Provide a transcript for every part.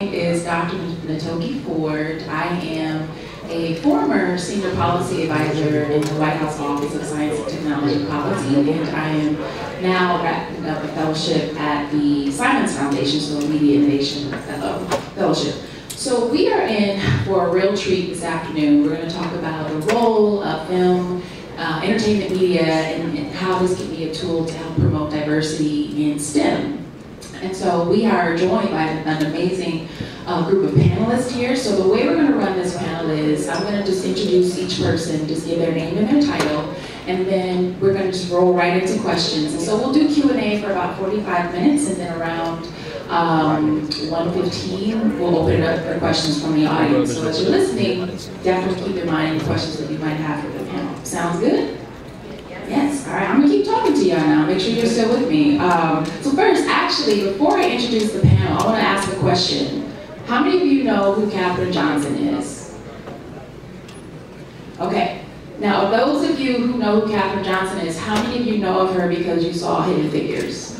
is Dr. Knatokie Ford. I am a former senior policy advisor in the White House Office of Science and Technology Policy, and I am now wrapping up a fellowship at the Simons Foundation, so a Media Innovation Fellowship. So we are in for a real treat this afternoon. We're going to talk about the role of film, uh, entertainment media, and, and how this can be a tool to help promote diversity in STEM. And so we are joined by an amazing uh, group of panelists here. So the way we're going to run this panel is I'm going to just introduce each person, just give their name and their title, and then we're going to just roll right into questions. And so we'll do Q&A for about 45 minutes, and then around um, 1.15, we'll open it up for questions from the audience. So as you're listening, definitely keep in mind any questions that you might have for the panel. Sounds good? Yes, all right, I'm gonna keep talking to y'all now, make sure you're still with me. Um, so first, actually, before I introduce the panel, I wanna ask a question. How many of you know who Katherine Johnson is? Okay, now of those of you who know who Katherine Johnson is, how many of you know of her because you saw Hidden Figures?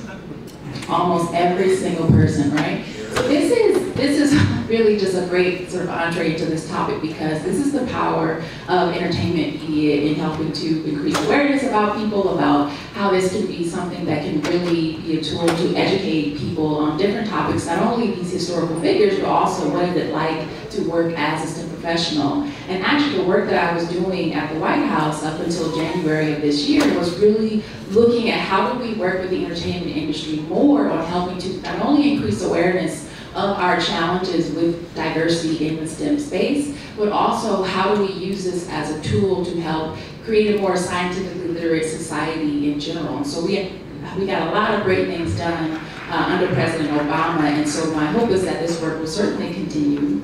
Almost every single person, right? So this is, this is really just a great sort of entree to this topic because this is the power of entertainment media in helping to increase awareness about people, about how this can be something that can really be a tool to educate people on different topics, not only these historical figures, but also what is it like to work as a STEM professional. And actually the work that I was doing at the White House up until January of this year was really looking at how do we work with the entertainment industry more on helping to not only increase awareness of our challenges with diversity in the STEM space, but also how do we use this as a tool to help create a more scientifically literate society in general. And so we, we got a lot of great things done uh, under President Obama, and so my hope is that this work will certainly continue.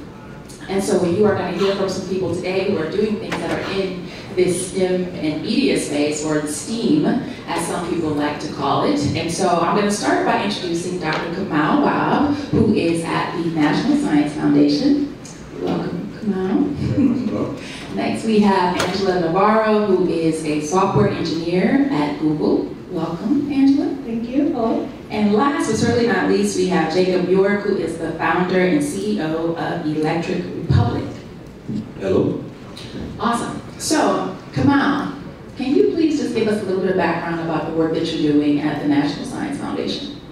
And so you are going to hear from some people today who are doing things that are in this STEM and media space, or STEAM, as some people like to call it. And so I'm going to start by introducing Dr. Kamau Bob, who is at the National Science Foundation. Welcome, Kamau. Next we have Angela Navarro, who is a software engineer at Google. Welcome, Angela. Thank you. Hello. And last but certainly not least, we have Jacob York, who is the founder and CEO of Electric Republic. Hello. Awesome. So, Kamau, can you please just give us a little bit of background about the work that you're doing at the National Science Foundation?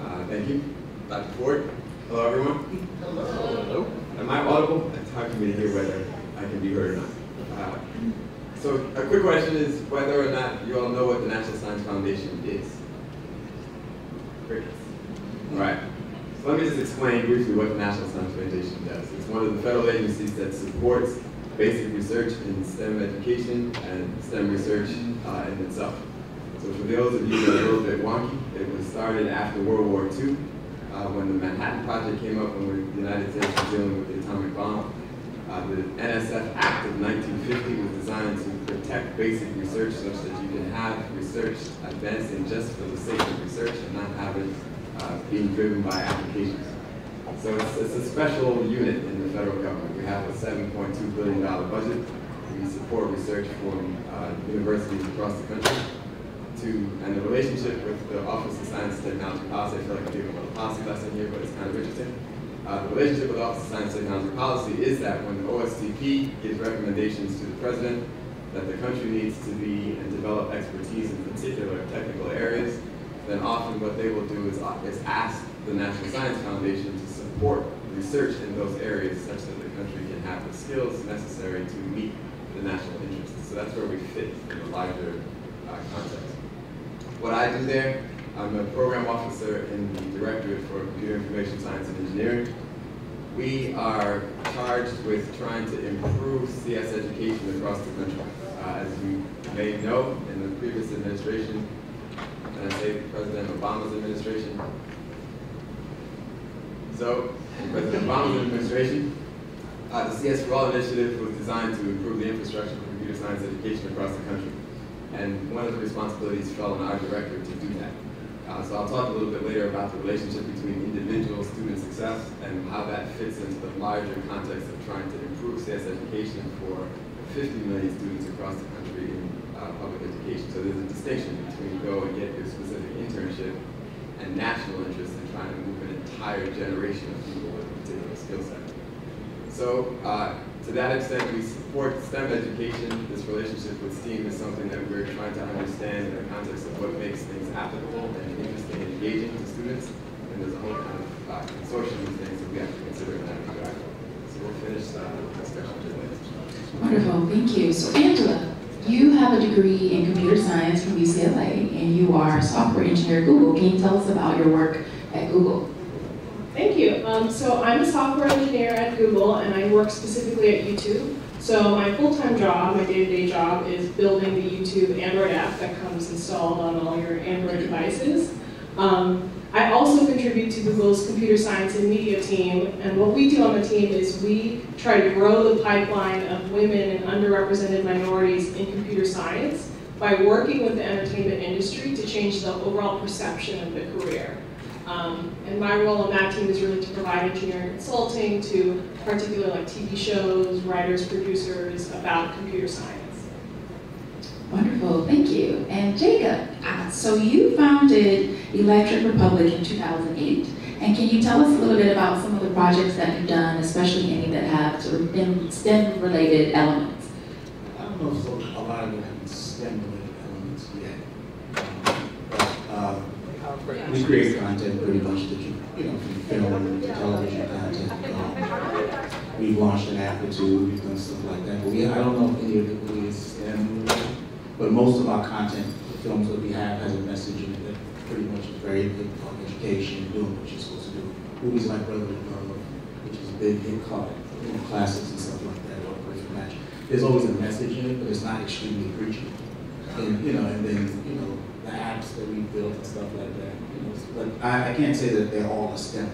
Uh, thank you. Dr. Ford. Hello, everyone. Hello. Hello. Am I audible? It's hard for me to hear whether I can be heard or not. Uh, so, a quick question is whether or not you all know what the National Science Foundation is. Crickets. All right. So let me just explain briefly what the National Science Foundation does. It's one of the federal agencies that supports basic research in STEM education and STEM research uh, in itself. So for those of you that are a little bit wonky, it was started after World War II uh, when the Manhattan Project came up when the United States was dealing with the atomic bomb. Uh, the NSF Act of 1950 was designed to protect basic research such that you can have research advancing just for the sake of research and not have it uh, being driven by applications. So it's, it's, a special unit federal government. We have a $7.2 billion budget. We support research from uh, universities across the country. To, and the relationship with the Office of Science and Technology Policy, I feel like I'm giving a little policy lesson here, but it's kind of interesting. Uh, the relationship with the Office of Science and Technology Policy is that when the OSTP gives recommendations to the President that the country needs to be and develop expertise in particular technical areas, then often what they will do is, is ask the National Science Foundation to support research in those areas such that the country can have the skills necessary to meet the national interests. So that's where we fit in the larger uh, context. What I do there, I'm a program officer in the Directorate for Computer Information Science and Engineering. We are charged with trying to improve CS education across the country. Uh, as you may know, in the previous administration, and I say President Obama's administration, so, in the Obama's administration, uh, the CS for All initiative was designed to improve the infrastructure for computer science education across the country. And one of the responsibilities fell on our director to do that. Uh, so I'll talk a little bit later about the relationship between individual student success and how that fits into the larger context of trying to improve CS education for 50 million students across the country in uh, public education. So there's a distinction between go and get your specific internship and national interest in trying to move an entire generation of people with a particular skill set. So uh, to that extent, we support STEM education. This relationship with STEAM is something that we're trying to understand in the context of what makes things applicable and interesting and engaging to students. And there's a whole kind of uh, consortium of things that we have to consider in that regard. So we'll finish uh, the discussion. Wonderful, thank you. So Angela, you have a degree in computer science from UCLA and you are a software engineer at Google. Can you tell us about your work at Google? Thank you. Um, so I'm a software engineer at Google and I work specifically at YouTube. So my full-time job, my day-to-day -day job is building the YouTube Android app that comes installed on all your Android devices. Um, I also contribute to Google's computer science and media team, and what we do on the team is we try to grow the pipeline of women and underrepresented minorities in computer science by working with the entertainment industry to change the overall perception of the career. Um, and my role on that team is really to provide engineering consulting to particular like TV shows, writers, producers about computer science. Wonderful, thank you. And Jacob, uh, so you founded Electric Republic in 2008. And can you tell us a little bit about some of the projects that you've done, especially any that have STEM-related elements? I don't know if a lot of them have STEM-related elements yet. Um, uh, we create content pretty much that you, you know, from film to television content. Um, we've launched an app or two, we've done stuff like that. But we, I don't know if any of it is STEM-related. But most of our content, the films that we have, has a message in it that pretty much is very big on education and doing what you're supposed to do. Movies like Brother Love, which is a big hit call, you classics and stuff like that, or Perfect Match. There's always a message in it, but it's not extremely preachy. And, you know, and then, you know, the apps that we built and stuff like that, you know, but I, I can't say that they're all a step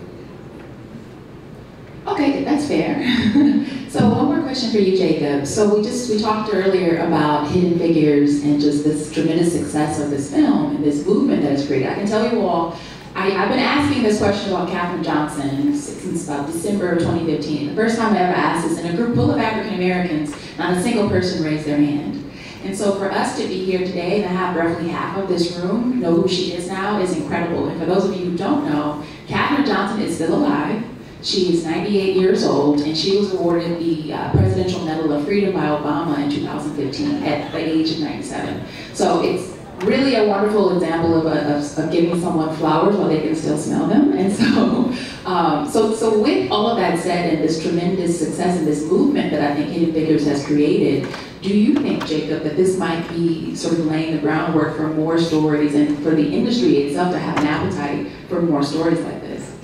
Okay, that's fair. so one more question for you, Jacob. So we just we talked earlier about Hidden Figures and just this tremendous success of this film and this movement that it's created. I can tell you all, I, have been asking this question about Katherine Johnson since about December of 2015. The first time I ever asked this in a group full of African Americans, not a single person raised their hand. And so for us to be here today and have roughly half of this room know who she is now is incredible. And for those of you who don't know, Katherine Johnson is still alive. She is 98 years old, and she was awarded the uh, Presidential Medal of Freedom by Obama in 2015 at the age of 97. So it's really a wonderful example of, a, of, of, giving someone flowers while they can still smell them. And so, um, so, so with all of that said, and this tremendous success and this movement that I think Hidden Figures has created, do you think, Jacob, that this might be sort of laying the groundwork for more stories and for the industry itself to have an appetite for more stories like this?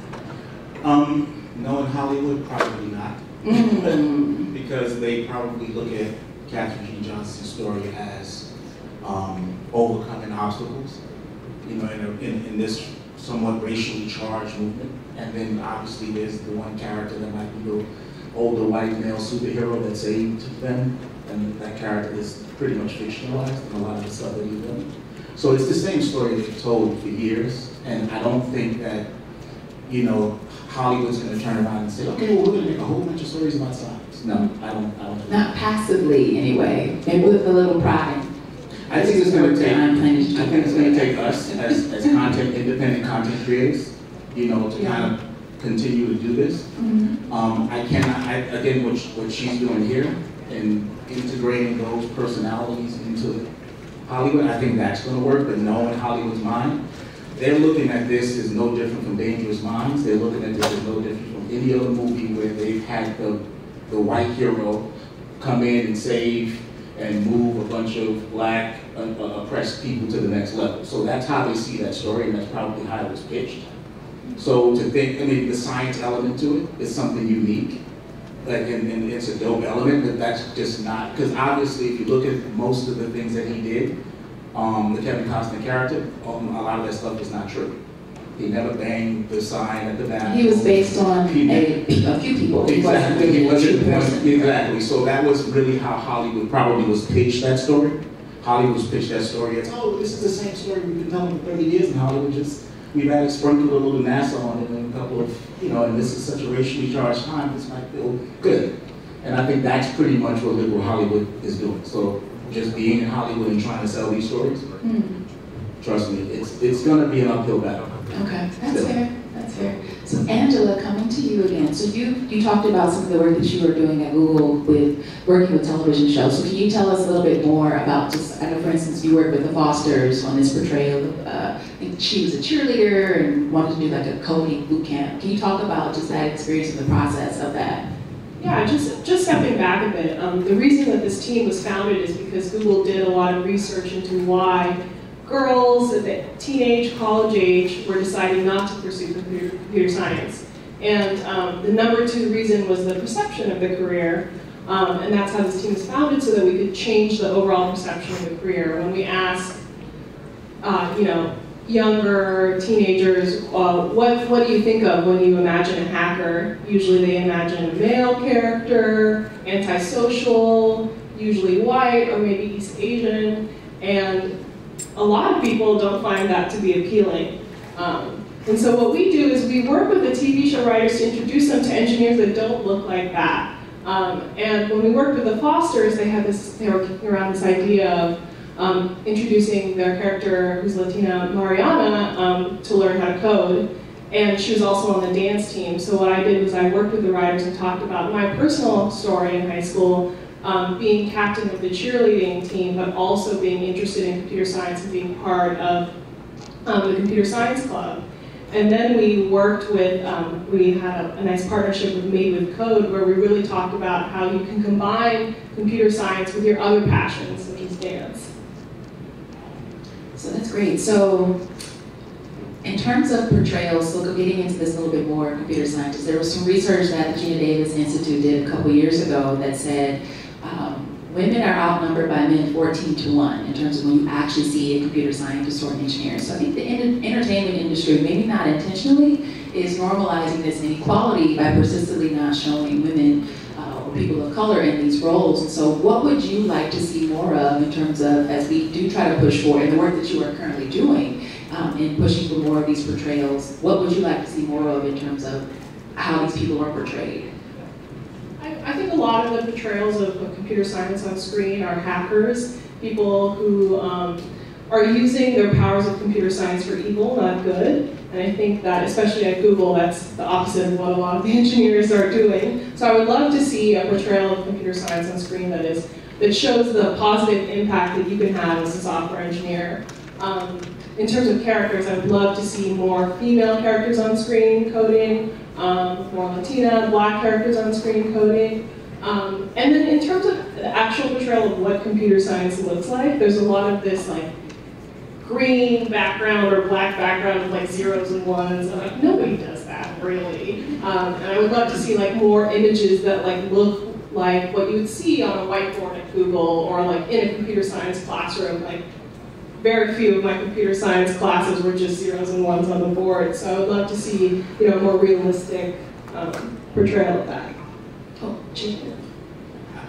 Um, no, in Hollywood, probably not. Mm-hmm. because they probably look at Katherine G. Johnson's story as um, overcoming obstacles, you know, in, a, in, in, this somewhat racially charged movement. And then obviously there's the one character that might be the older white male superhero that saved them. And that character is pretty much fictionalized in a lot of the stuff that he's done. So it's the same story they've told for years. And I don't think that, you know, Hollywood's going to turn around and say, okay, well, we're going to make a whole bunch of stories about science. No, I don't. I don't Not passively, anyway. and with a little pride. I think it's going to take. I think it's going to take us as, as content independent content creators, you know, to yeah. kind of continue to do this. Mm-hmm. Um, I cannot. I, again, what what she's doing here and integrating those personalities into Hollywood, I think that's going to work. But knowing Hollywood's mind, they're looking at this as no different from Dangerous Minds. They're looking at this as no different from any other movie where they've had the, the white hero come in and save and move a bunch of black uh, uh, oppressed people to the next level. So that's how they see that story, and that's probably how it was pitched. So to think, I mean, the science element to it is something unique, like, and, and it's a dope element, but that's just not, because obviously if you look at most of the things that he did, um, the Kevin Costner character, um, a lot of that stuff is not true. He never banged the sign at the back. He was based on he, a, a, few people. Exactly. He wasn't, exactly. So that was really how Hollywood probably was pitched that story. Hollywood was pitched that story as, oh, this is the same story we've been telling for 30 years, and Hollywood just, we've added sprinkled a little NASA on it and a couple of, you know, and this is such a racially charged time, this might feel good. And I think that's pretty much what liberal Hollywood is doing. So just being in Hollywood and trying to sell these stories, mm. trust me, it's it's going to be an uphill battle. Okay, that's Still. fair. That's fair. So Angela, coming to you again. So you, you talked about some of the work that you were doing at Google with working with television shows. So can you tell us a little bit more about just, I know for instance, you worked with the Fosters on this portrayal of, uh, I think she was a cheerleader and wanted to do like a coding boot camp. Can you talk about just that experience and the process of that? Yeah, just, just stepping back a bit, um, the reason that this team was founded is because Google did a lot of research into why girls at the teenage, college age were deciding not to pursue computer, computer science. And um, the number two reason was the perception of the career, um, and that's how this team was founded so that we could change the overall perception of the career. When we ask, uh, you know, younger teenagers, uh, what, what do you think of when you imagine a hacker? Usually they imagine a male character, antisocial, usually white or maybe East Asian, and a lot of people don't find that to be appealing. Um, and so what we do is we work with the TV show writers to introduce them to engineers that don't look like that. Um, and when we worked with the Fosters, they had this, they were kicking around this idea of um, introducing their character, who's Latina, Mariana, um, to learn how to code. And she was also on the dance team. So what I did was I worked with the writers and talked about my personal story in high school, um, being captain of the cheerleading team, but also being interested in computer science and being part of um, the computer science club. And then we worked with, um, we had a, a, nice partnership with Made with Code where we really talked about how you can combine computer science with your other passions, such as dance. So that's great. So in terms of portrayals, so getting into this a little bit more, computer scientists, there was some research that the Geena Davis Institute did a couple years ago that said um, women are outnumbered by men 14 to 1 in terms of when you actually see a computer scientist or an engineer. So I think the entertainment industry, maybe not intentionally, is normalizing this inequality by persistently not showing women uh, people of color in these roles. And so what would you like to see more of in terms of, as we do try to push for, and the work that you are currently doing um, in pushing for more of these portrayals, what would you like to see more of in terms of how these people are portrayed? I, think a lot of the portrayals of, of, computer science on screen are hackers, people who um, are using their powers of computer science for evil, not good. And I think that, especially at Google, that's the opposite of what a lot of the engineers are doing. So I would love to see a portrayal of computer science on screen that is that shows the positive impact that you can have as a software engineer. Um, in terms of characters, I would love to see more female characters on screen coding, um, more Latina, black characters on screen coding. Um, and then in terms of the actual portrayal of what computer science looks like, there's a lot of this like green background or black background with like zeros and ones. And like nobody does that really. Um, and I would love to see like more images that like look like what you would see on a whiteboard at Google or like in a computer science classroom. Like very few of my computer science classes were just zeros and ones on the board. So I would love to see, you know, a more realistic um, portrayal of that. Oh,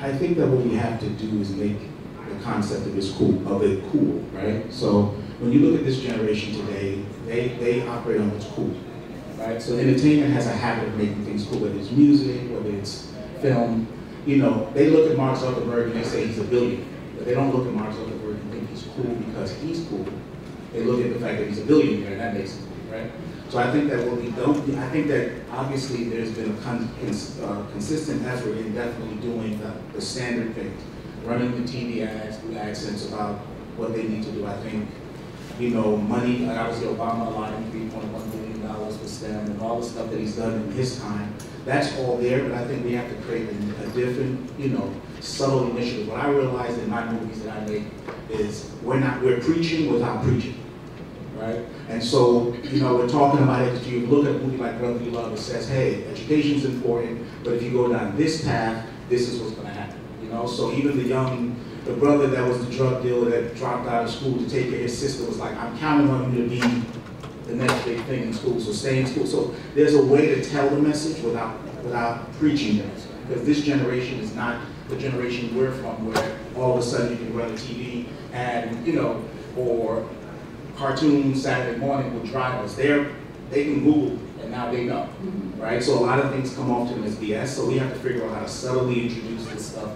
I think that what we have to do is make the concept of this cool, of it cool, right? So when you look at this generation today, they, they operate on what's cool, right? So entertainment has a habit of making things cool, whether it's music, whether it's film. You know, they look at Mark Zuckerberg and they say he's a billionaire, but they don't look at Mark Zuckerberg and think he's cool because he's cool. They look at the fact that he's a billionaire, and that makes him cool, right? So I think that what we don't, I think that obviously there's been a con, cons, uh, consistent effort in definitely doing the, the standard things, running the TV ads, the accents about what they need to do. I think, you know, money, like obviously Obama allotting $3.1 billion for STEM and all the stuff that he's done in his time, that's all there, but I think we have to create a, different, you know, subtle initiative. What I realize in my movies that I make is we're not, we're preaching without preaching, right? And so, you know, we're talking about it, you look at a movie like Brotherly Love, it says, hey, education's important, but if you go down this path, this is what's gonna happen, you know? So even the young, the brother that was the drug dealer that dropped out of school to take care of his sister was like, I'm counting on you to be the next big thing in school, so stay in school. So there's a way to tell the message without, without preaching it, because this generation is not the generation we're from, where all of a sudden you can run a TV and, you know, or cartoons Saturday morning will drive us. They're, they can Google and now they know, mm -hmm. right? So a lot of things come off to them as BS, so we have to figure out how to subtly introduce this stuff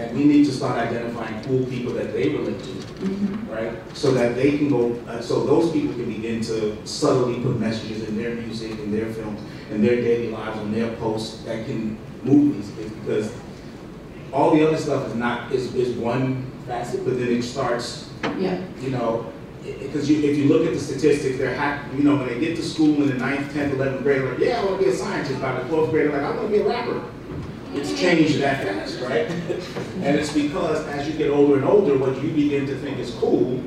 And we need to start identifying cool people that they relate to, Mhm. right? So that they can go, uh, so those people can begin to subtly put messages in their music, in their films, in their daily lives, on their posts that can move these kids. Because all the other stuff is not, is, is one facet, but then it starts Yeah, you know, because you, if you look at the statistics, they're ha- you know, when they get to school in the ninth, tenth, eleventh grade, like, yeah, I want to be a scientist. By the twelfth grade, they're like, I want to be a rapper. It's changed that fast, right? and it's because as you get older and older, what you begin to think is cool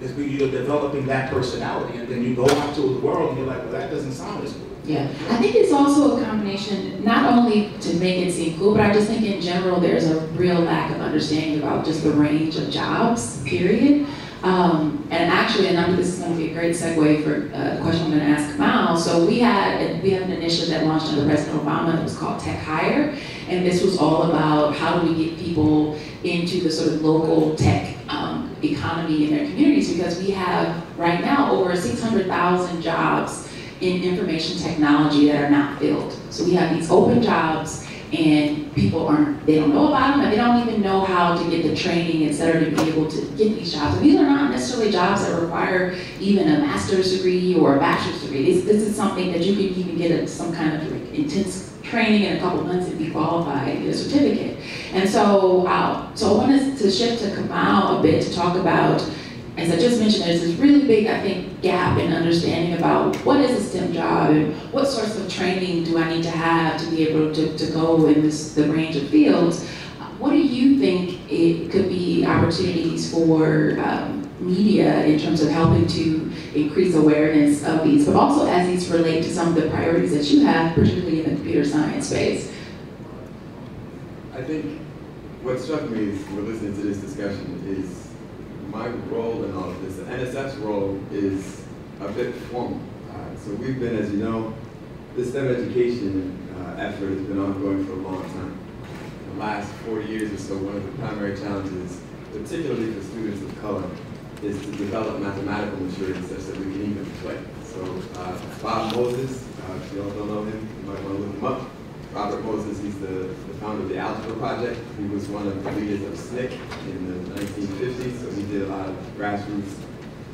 is you're developing that personality, and then you go out to the world and you're like, well, that doesn't sound as cool. yeah. I think it's also a combination, not only to make it seem cool, but I just think in general, there's a real lack of understanding about just the range of jobs, period. Um, and actually, and I think this is going to be a great segue for uh, the question I'm going to ask Kamau. So we had we had an initiative that launched under President Obama. that was called Tech Hire, and this was all about how do we get people into the sort of local tech um, economy in their communities because we have right now over 600,000 jobs in information technology that are not filled. So we have these open jobs and people aren't, they don't know about them and they don't even know how to get the training, et cetera, to be able to get these jobs. And these are not necessarily jobs that require even a master's degree or a bachelor's degree. This, this is something that you can even get a, some kind of like intense training in a couple months and be qualified and get a certificate. And so, uh, so I wanted to shift to Kamau a bit to talk about as I just mentioned, there's this really big, I think, gap in understanding about what is a STEM job and what sorts of training do I need to have to be able to, to go in this the range of fields. What do you think it could be opportunities for um, media in terms of helping to increase awareness of these, but also as these relate to some of the priorities that you have, particularly in the computer science space? I think what struck me is, we're listening to this discussion is my role in all of this. The NSF's role is a bit formal. Uh, so we've been, as you know, this STEM education uh, effort has been ongoing for a long time. The last four years or so, one of the primary challenges, particularly for students of color, is to develop mathematical maturity such that we can even play. So uh, Bob Moses, uh, if you all don't know him, you might want to look him up. Robert Moses, he's the, the founder of the Algebra Project. He was one of the leaders of SNCC in the 1950s, so he did a lot of grassroots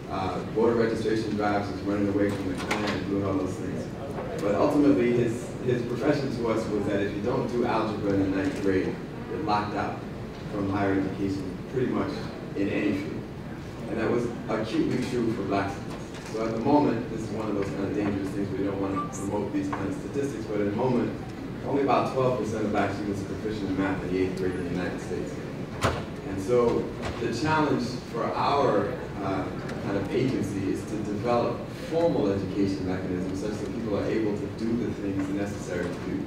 uh, voter registration drives, was running away from the Klan and doing all those things. But ultimately, his, his profession to us was that if you don't do algebra in the ninth grade, you're locked out from higher education pretty much in any field. And that was acutely true for black students. So at the moment, this is one of those kind of dangerous things we don't want to promote these kind of statistics, but at the moment, only about 12% of black students are proficient in math in the eighth grade in the United States. And so the challenge for our uh, kind of agency is to develop formal education mechanisms such that people are able to do the things necessary to do.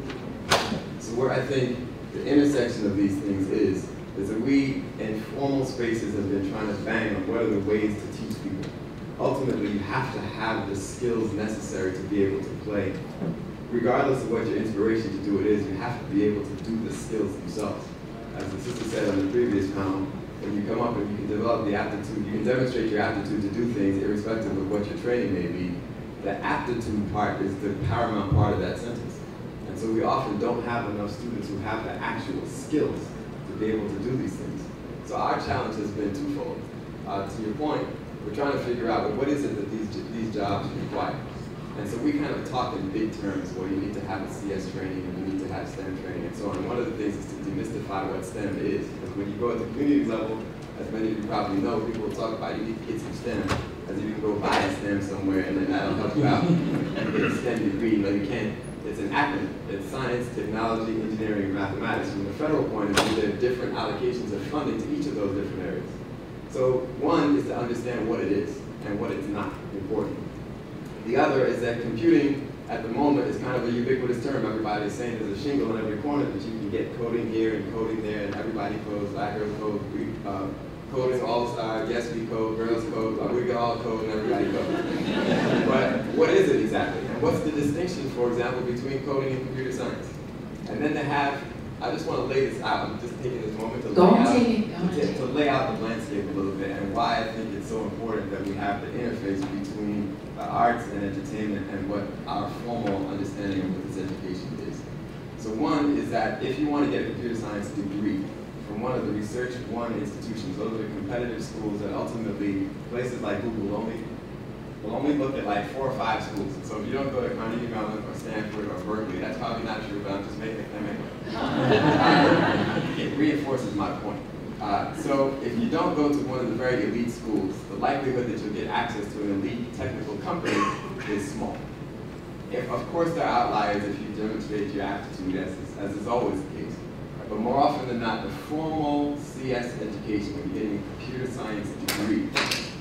So where I think the intersection of these things is, is that we in formal spaces have been trying to bang on what are the ways to teach people. Ultimately, you have to have the skills necessary to be able to play. Regardless of what your inspiration to do it is, you have to be able to do the skills themselves. As the sister said on the previous panel, when you come up and you can develop the aptitude, you can demonstrate your aptitude to do things irrespective of what your training may be. The aptitude part is the paramount part of that sentence. And so we often don't have enough students who have the actual skills to be able to do these things. So our challenge has been twofold. Uh, to your point, we're trying to figure out what is it that these, these jobs require. And so we kind of talk in big terms, well, you need to have a CS training and you need to have STEM training and so on. One of the things is to demystify what STEM is. Because when you go at the community level, as many of you probably know, people will talk about you need to get some STEM. As if you can go buy a STEM somewhere and then that'll help you out and get a STEM degree. No, you can't. It's an acronym. It's science, technology, engineering, and mathematics. From the federal point of view, there are different allocations of funding to each of those different areas. So one is to understand what it is and what it's not important. The other is that computing at the moment is kind of a ubiquitous term. Everybody is saying there's a shingle in every corner that you can get coding here and coding there, and everybody codes, black girls code, we, uh, coding all star, yes we code, girls code, uh, we all code and everybody code. but what is it exactly? And what's the distinction, for example, between coding and computer science? And then to have, I just want to lay this out, I'm just taking this moment to lay out take it, go on, to, to lay out the landscape a little bit and why I think it's so important that we have the interface between the arts and entertainment and what our formal understanding of what this education is. So one is that if you want to get a computer science degree, from one of the Research One institutions. Those are the competitive schools that ultimately, places like Google only, will only look at like four or five schools. So if you don't go to Carnegie Mellon or Stanford or Berkeley, that's probably not true, but I'm just making It reinforces my point. Uh, so if you don't go to one of the very elite schools, the likelihood that you'll get access to an elite technical company is small. If, of course, there are outliers if you demonstrate your aptitude, as is, as is always the case. But more often than not, the formal CS education, when you're getting a computer science degree,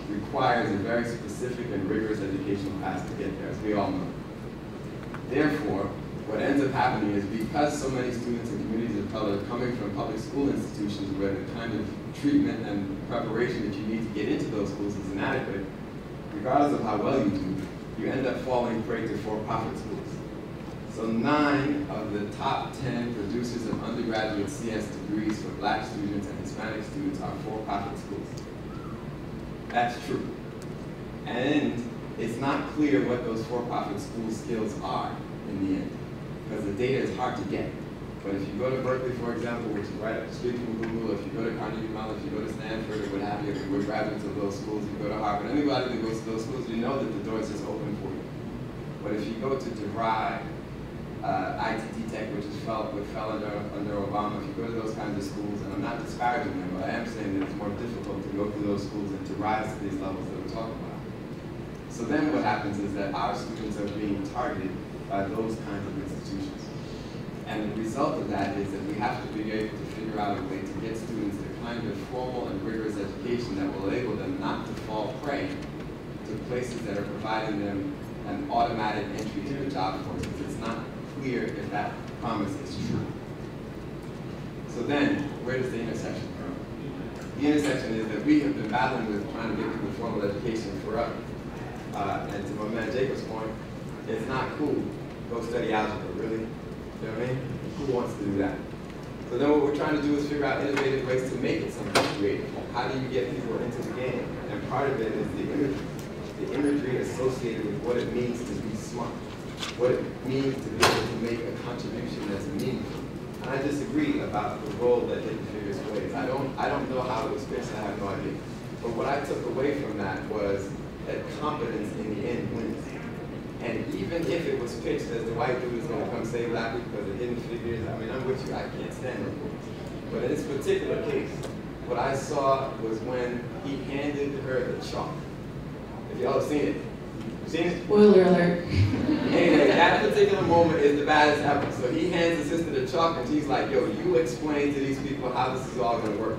requires a very specific and rigorous educational path to get there, as we all know. Therefore, what ends up happening is because so many students and communities of color coming from public school institutions where the kind of treatment and preparation that you need to get into those schools is inadequate, regardless of how well you do, you end up falling prey to for-profit schools. So nine of the top 10 producers of undergraduate CS degrees for black students and Hispanic students are for-profit schools. That's true. And it's not clear what those for-profit school skills are in the end, because the data is hard to get. But if you go to Berkeley, for example, which is right up the street from Google, if you go to Carnegie Mellon, if you go to Stanford or what have you, if you are graduates of those schools, if you go to Harvard, anybody that goes to those schools, you know that the door is just open for you. But if you go to DeVry, uh, ITT Tech, which is felt, which fell under, under Obama, if you go to those kinds of schools, and I'm not disparaging them, but I am saying that it's more difficult to go through those schools and to rise to these levels that we're talking about. So then what happens is that our students are being targeted by those kinds of. And the result of that is that we have to be able to figure out a way to get students the kind of formal and rigorous education that will enable them not to fall prey to places that are providing them an automatic entry to the job force because it's not clear if that promise is true. So then, where does the intersection come? The intersection is that we have been battling with trying to get people formal education forever. Uh, and to my man Jacob's point, it's not cool. Go study algebra, really? You know what I mean? Who wants to do that? So then what we're trying to do is figure out innovative ways to make it something creative. How do you get people into the game? And part of it is the imagery. The imagery associated with what it means to be smart. What it means to be able to make a contribution that's meaningful. And I disagree about the role that Hidden Figures plays. I don't, I don't know how it was fixed, I have no idea. But what I took away from that was that competence in the end wins. And even if it was pitched as the white dude is going to come save people because of hidden figures, I mean, I'm with you. I can't stand reports. But in this particular case, what I saw was when he handed her the chalk. If y'all have seen it, seen it? Spoiler alert. Anyway, that particular moment is the baddest ever. So he hands the sister the chalk and she's like, yo, you explain to these people how this is all going to work.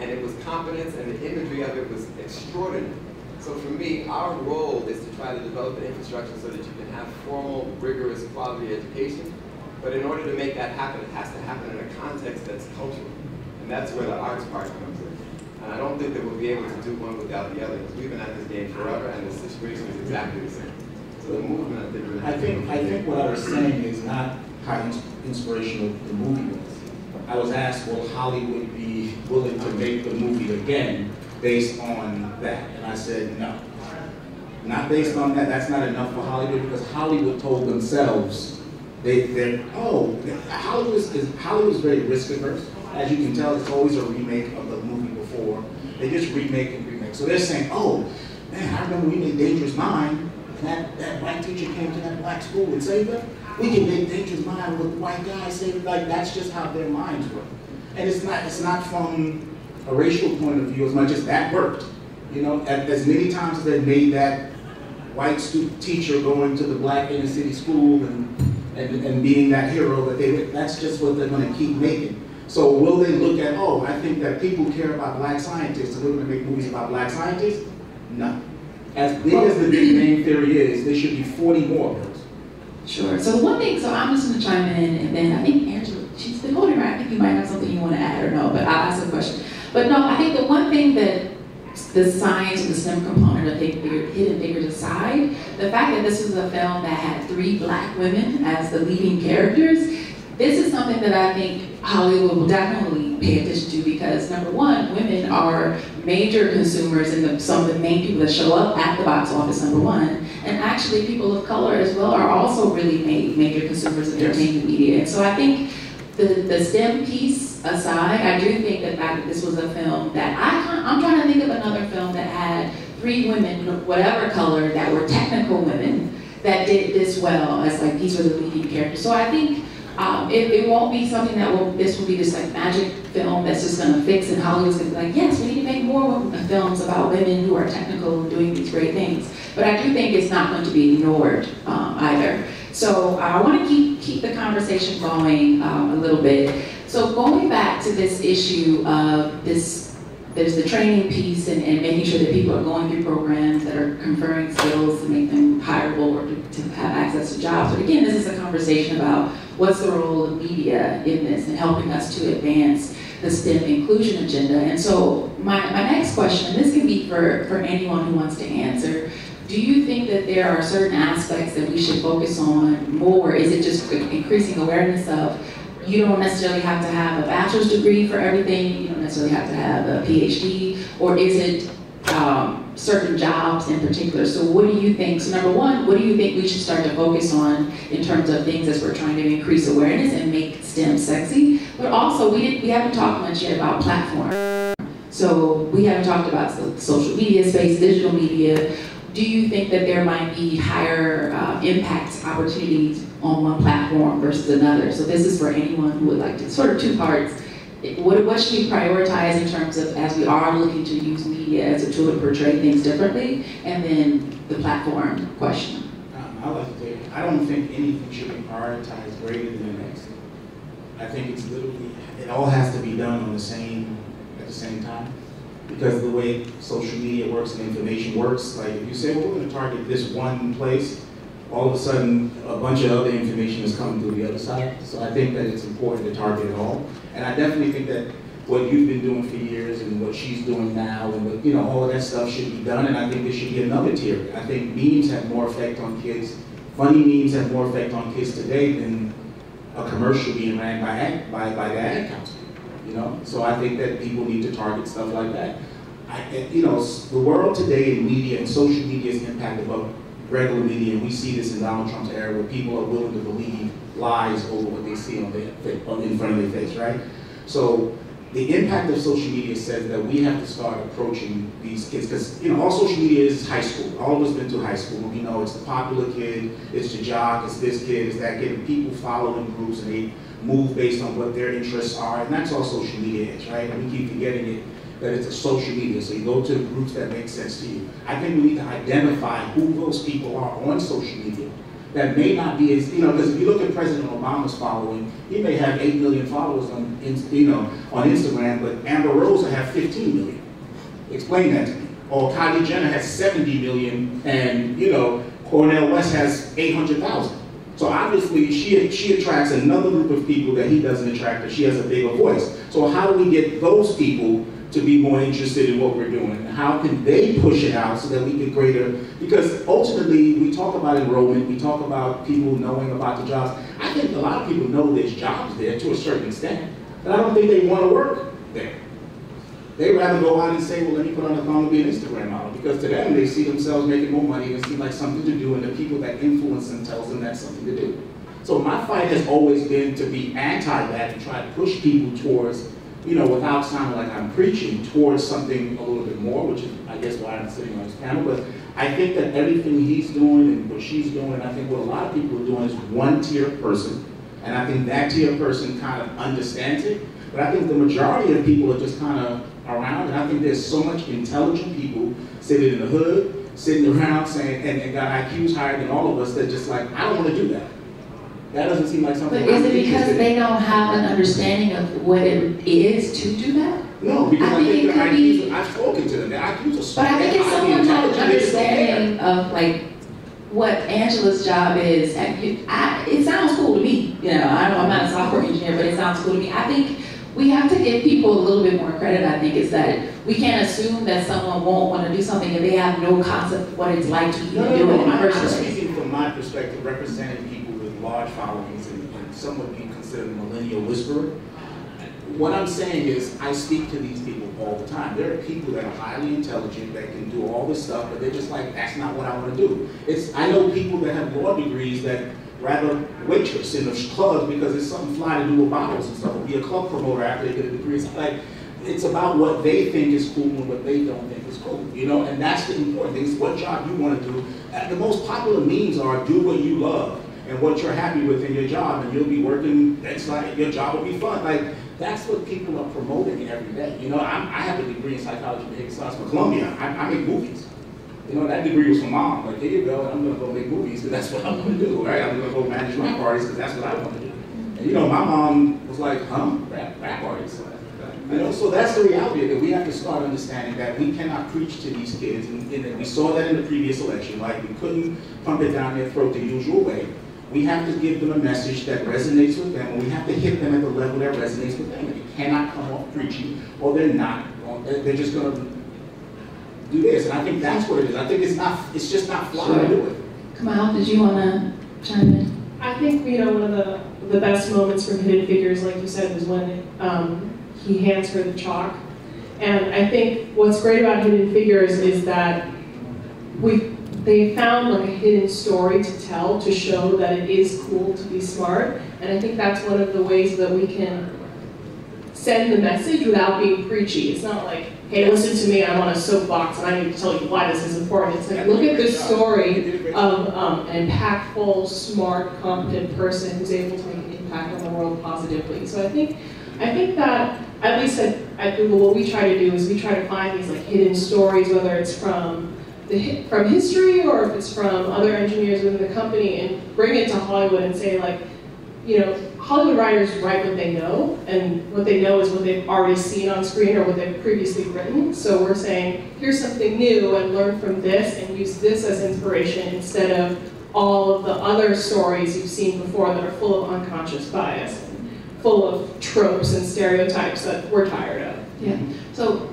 And it was confidence and the imagery of it was extraordinary. So for me, our role is to try to develop the infrastructure so that you can have formal, rigorous, quality education. But in order to make that happen, it has to happen in a context that's cultural. And that's where the arts part comes in. And I don't think that we'll be able to do one without the other, because we've been at this game forever, and the situation is exactly the same. So the movement, I think, really I think, I think what I was saying is not how ins- inspirational the movie was. I was asked, will Hollywood be willing to make the movie again based on that? And I said, no. Not based on that, that's not enough for Hollywood, because Hollywood told themselves, they, they're, oh, Hollywood is, is- Hollywood is very risk averse. As you can tell, it's always a remake of the movie before. They just remake and remake. So they're saying, oh, man, I remember we made Dangerous Mind, and that, that white teacher came to that black school and saved her. We can make Dangerous Mind with white guys saved, like, that's just how their minds work. And it's not, it's not from a racial point of view as much as that worked. You know, as, many times as they made that white stu- teacher going to the black inner city school and, and, and being that hero that they, that's just what they're gonna keep making. So will they look at, oh, I think that people care about black scientists, and we're gonna make movies about black scientists? No. As big as the Big Bang Theory is, there should be forty more of those. Sure. So the one thing, so I'm just gonna chime in, and then I think Angela, she's the holding right. I think you might have something you want to add or no, but I'll ask a question. But no, I think the one thing that the science and the STEM component of Hidden Figures, Hidden Figures aside, the fact that this was a film that had three black women as the leading characters, this is something that I think Hollywood will definitely pay attention to because number one, women are major consumers and the, some of the main people that show up at the box office, number one. And actually people of color as well are also really ma- major consumers of entertainment media. And so I think the, the STEM piece aside, I do think the fact that this was a film that I, I'm trying to think of another film that had three women, whatever color, that were technical women that did this well as like these were the leading characters. So I think um, it, it, won't be something that will, this will be this like magic film that's just gonna fix and Hollywood's gonna be like, yes, we need to make more films about women who are technical and doing these great things. But I do think it's not going to be ignored um, either. So I want to keep, keep the conversation going um, a little bit. So going back to this issue of this, there's the training piece and, and making sure that people are going through programs that are conferring skills to make them hireable or to, to have access to jobs. But again, this is a conversation about what's the role of media in this and helping us to advance the STEM inclusion agenda. And so my, my next question, and this can be for, for anyone who wants to answer, do you think that there are certain aspects that we should focus on more? Is it just increasing awareness of you don't necessarily have to have a bachelor's degree for everything, you don't necessarily have to have a PhD, or is it um, certain jobs in particular? So what do you think, so number one, what do you think we should start to focus on in terms of things as we're trying to increase awareness and make STEM sexy? But also, we, we haven't talked much yet about platform. So we haven't talked about social media space, digital media, do you think that there might be higher uh, impact opportunities on one platform versus another? So this is for anyone who would like to, sort of two parts. What, what should we prioritize in terms of as we are looking to use media as a tool to portray things differently? And then the platform question. Um, I like to I don't think anything should be prioritized greater than the next. I think it's literally, it all has to be done on the same, at the same time because the way social media works and information works, like if you say, well, we're going to target this one place, all of a sudden a bunch of other information is coming through the other side. So I think that it's important to target it all. And I definitely think that what you've been doing for years and what she's doing now and what, you know, all of that stuff should be done. And I think there should be another tier. I think memes have more effect on kids. Funny memes have more effect on kids today than a commercial being ran by, by, by the ad council you know? So I think that people need to target stuff like that. I, you know, the world today in media and social media is impacted above regular media, and we see this in Donald Trump's era where people are willing to believe lies over what they see on their, in front of their face, right? So the impact of social media says that we have to start approaching these kids because you know all social media is high school. All of us been to high school. We know it's the popular kid, it's the jock, it's this kid, it's that kid. And people follow in groups and they move based on what their interests are, and that's all social media is, right? We keep forgetting it that it's a social media. So you go to groups that make sense to you. I think we need to identify who those people are on social media that may not be as, you know, because if you look at President Obama's following, he may have 8 million followers on, you know, on Instagram, but Amber Rose will have 15 million. Explain that to me. Or Kylie Jenner has 70 million and, you know, Cornel West has 800,000. So obviously she, she attracts another group of people that he doesn't attract, but she has a bigger voice. So how do we get those people to be more interested in what we're doing? How can they push it out so that we get greater, because ultimately we talk about enrollment, we talk about people knowing about the jobs. I think a lot of people know there's jobs there to a certain extent, but I don't think they want to work there. They rather go on and say, well, let me put on a thong and be an Instagram model, because to them they see themselves making more money and it seems like something to do, and the people that influence them tells them that's something to do. So my fight has always been to be anti that and try to push people towards you know, without sounding like I'm preaching, towards something a little bit more, which is, I guess, why I'm sitting on this panel. But I think that everything he's doing and what she's doing, I think what a lot of people are doing is one tier person. And I think that tier person kind of understands it. But I think the majority of people are just kind of around, and I think there's so much intelligent people sitting in the hood, sitting around saying, and, and got IQs higher than all of us that just like, I don't want to do that. That doesn't seem like something. But is it because they don't have an understanding of what it is to do that? No, because I, I think, think the IQs, be, I've spoken to them, the IQs are smart. But I think if someone had an understanding of like what Angela's job is, I, it sounds cool to me. You know, I know I'm not a software engineer, but it sounds cool to me. I think we have to give people a little bit more credit, I think, is that we can't assume that someone won't want to do something if they have no concept of what it's like to even no, no, do it in the first place. I'm speaking from my perspective, representing people with large followings and, and somewhat being considered a millennial whisperer. What I'm saying is, I speak to these people all the time. There are people that are highly intelligent that can do all this stuff, but they're just like, that's not what I want to do. It's I know people that have law degrees that rather waitress in the clubs because it's something fly to do with bottles and stuff, or be a club promoter after they get a degree. It's like, it's about what they think is cool and what they don't think is cool, you know, and that's the important thing, is what job you want to do. The most popular memes are do what you love and what you're happy with in your job, and you'll be working, it's like, your job will be fun. Like, that's what people are promoting every day. You know, I'm, I have a degree in psychology and behavior science from Columbia. I, I make movies. You know, that degree was from mom. Like, here you go, I'm gonna go make movies because that's what I'm gonna do, right? I'm gonna go manage my parties because that's what I want to do. And you know, my mom was like, huh? Rap, rap artists. You know, so that's the reality that we have to start understanding that we cannot preach to these kids. And, and we saw that in the previous election, like we couldn't pump it down their throat the usual way. We have to give them a message that resonates with them, and we have to hit them at the level that resonates with them. It cannot come off preachy, or they're not, they're just gonna do this. And I think that's what it is. I think it's not, it's just not fly to do it. Kamau, did you wanna chime in? I think, you know, one of the, the best moments from Hidden Figures, like you said, was when um, he hands her the chalk. And I think what's great about Hidden Figures is that we they found like a hidden story to tell to show that it is cool to be smart. And I think that's one of the ways that we can send the message without being preachy. It's not like, hey, listen to me, I'm on a soapbox and I need to tell you why this is important. It's like, look at this story of um, an impactful, smart, competent person who's able to make an impact on the world positively. So I think, I think that, at least at, at Google, what we try to do is we try to find these like hidden stories, whether it's from the, from history or if it's from other engineers within the company and bring it to Hollywood and say like, you know, Hollywood writers write what they know, and what they know is what they've already seen on screen or what they've previously written. So we're saying, here's something new, and learn from this, and use this as inspiration instead of all of the other stories you've seen before that are full of unconscious bias, full of tropes and stereotypes that we're tired of. Yeah. So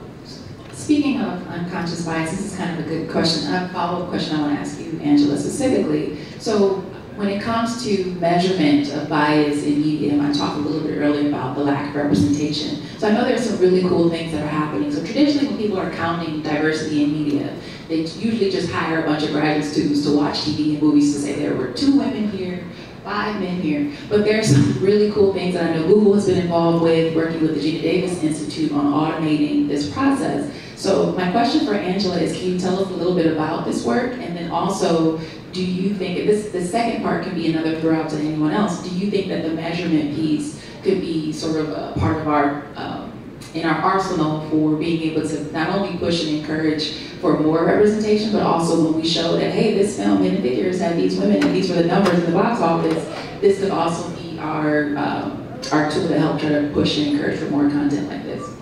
Speaking of unconscious bias, this is kind of a good question. A follow-up question I want to ask you, Angela, specifically. So when it comes to measurement of bias in media, I talked a little bit earlier about the lack of representation. So I know there's some really cool things that are happening. So traditionally when people are counting diversity in media, they usually just hire a bunch of graduate students to watch TV and movies to say there were two women here, five men here. But there's some really cool things that I know Google has been involved with, working with the Geena Davis Institute on automating this process. So my question for Angela is, can you tell us a little bit about this work? And then also, do you think, this the second part can be another throw throughout to anyone else, do you think that the measurement piece could be sort of a part of our, um, in our arsenal for being able to not only push and encourage for more representation, but also when we show that, hey, this film, Hidden Figures, had these women and these were the numbers in the box office, this could also be our, um, our tool to help try to push and encourage for more content like this.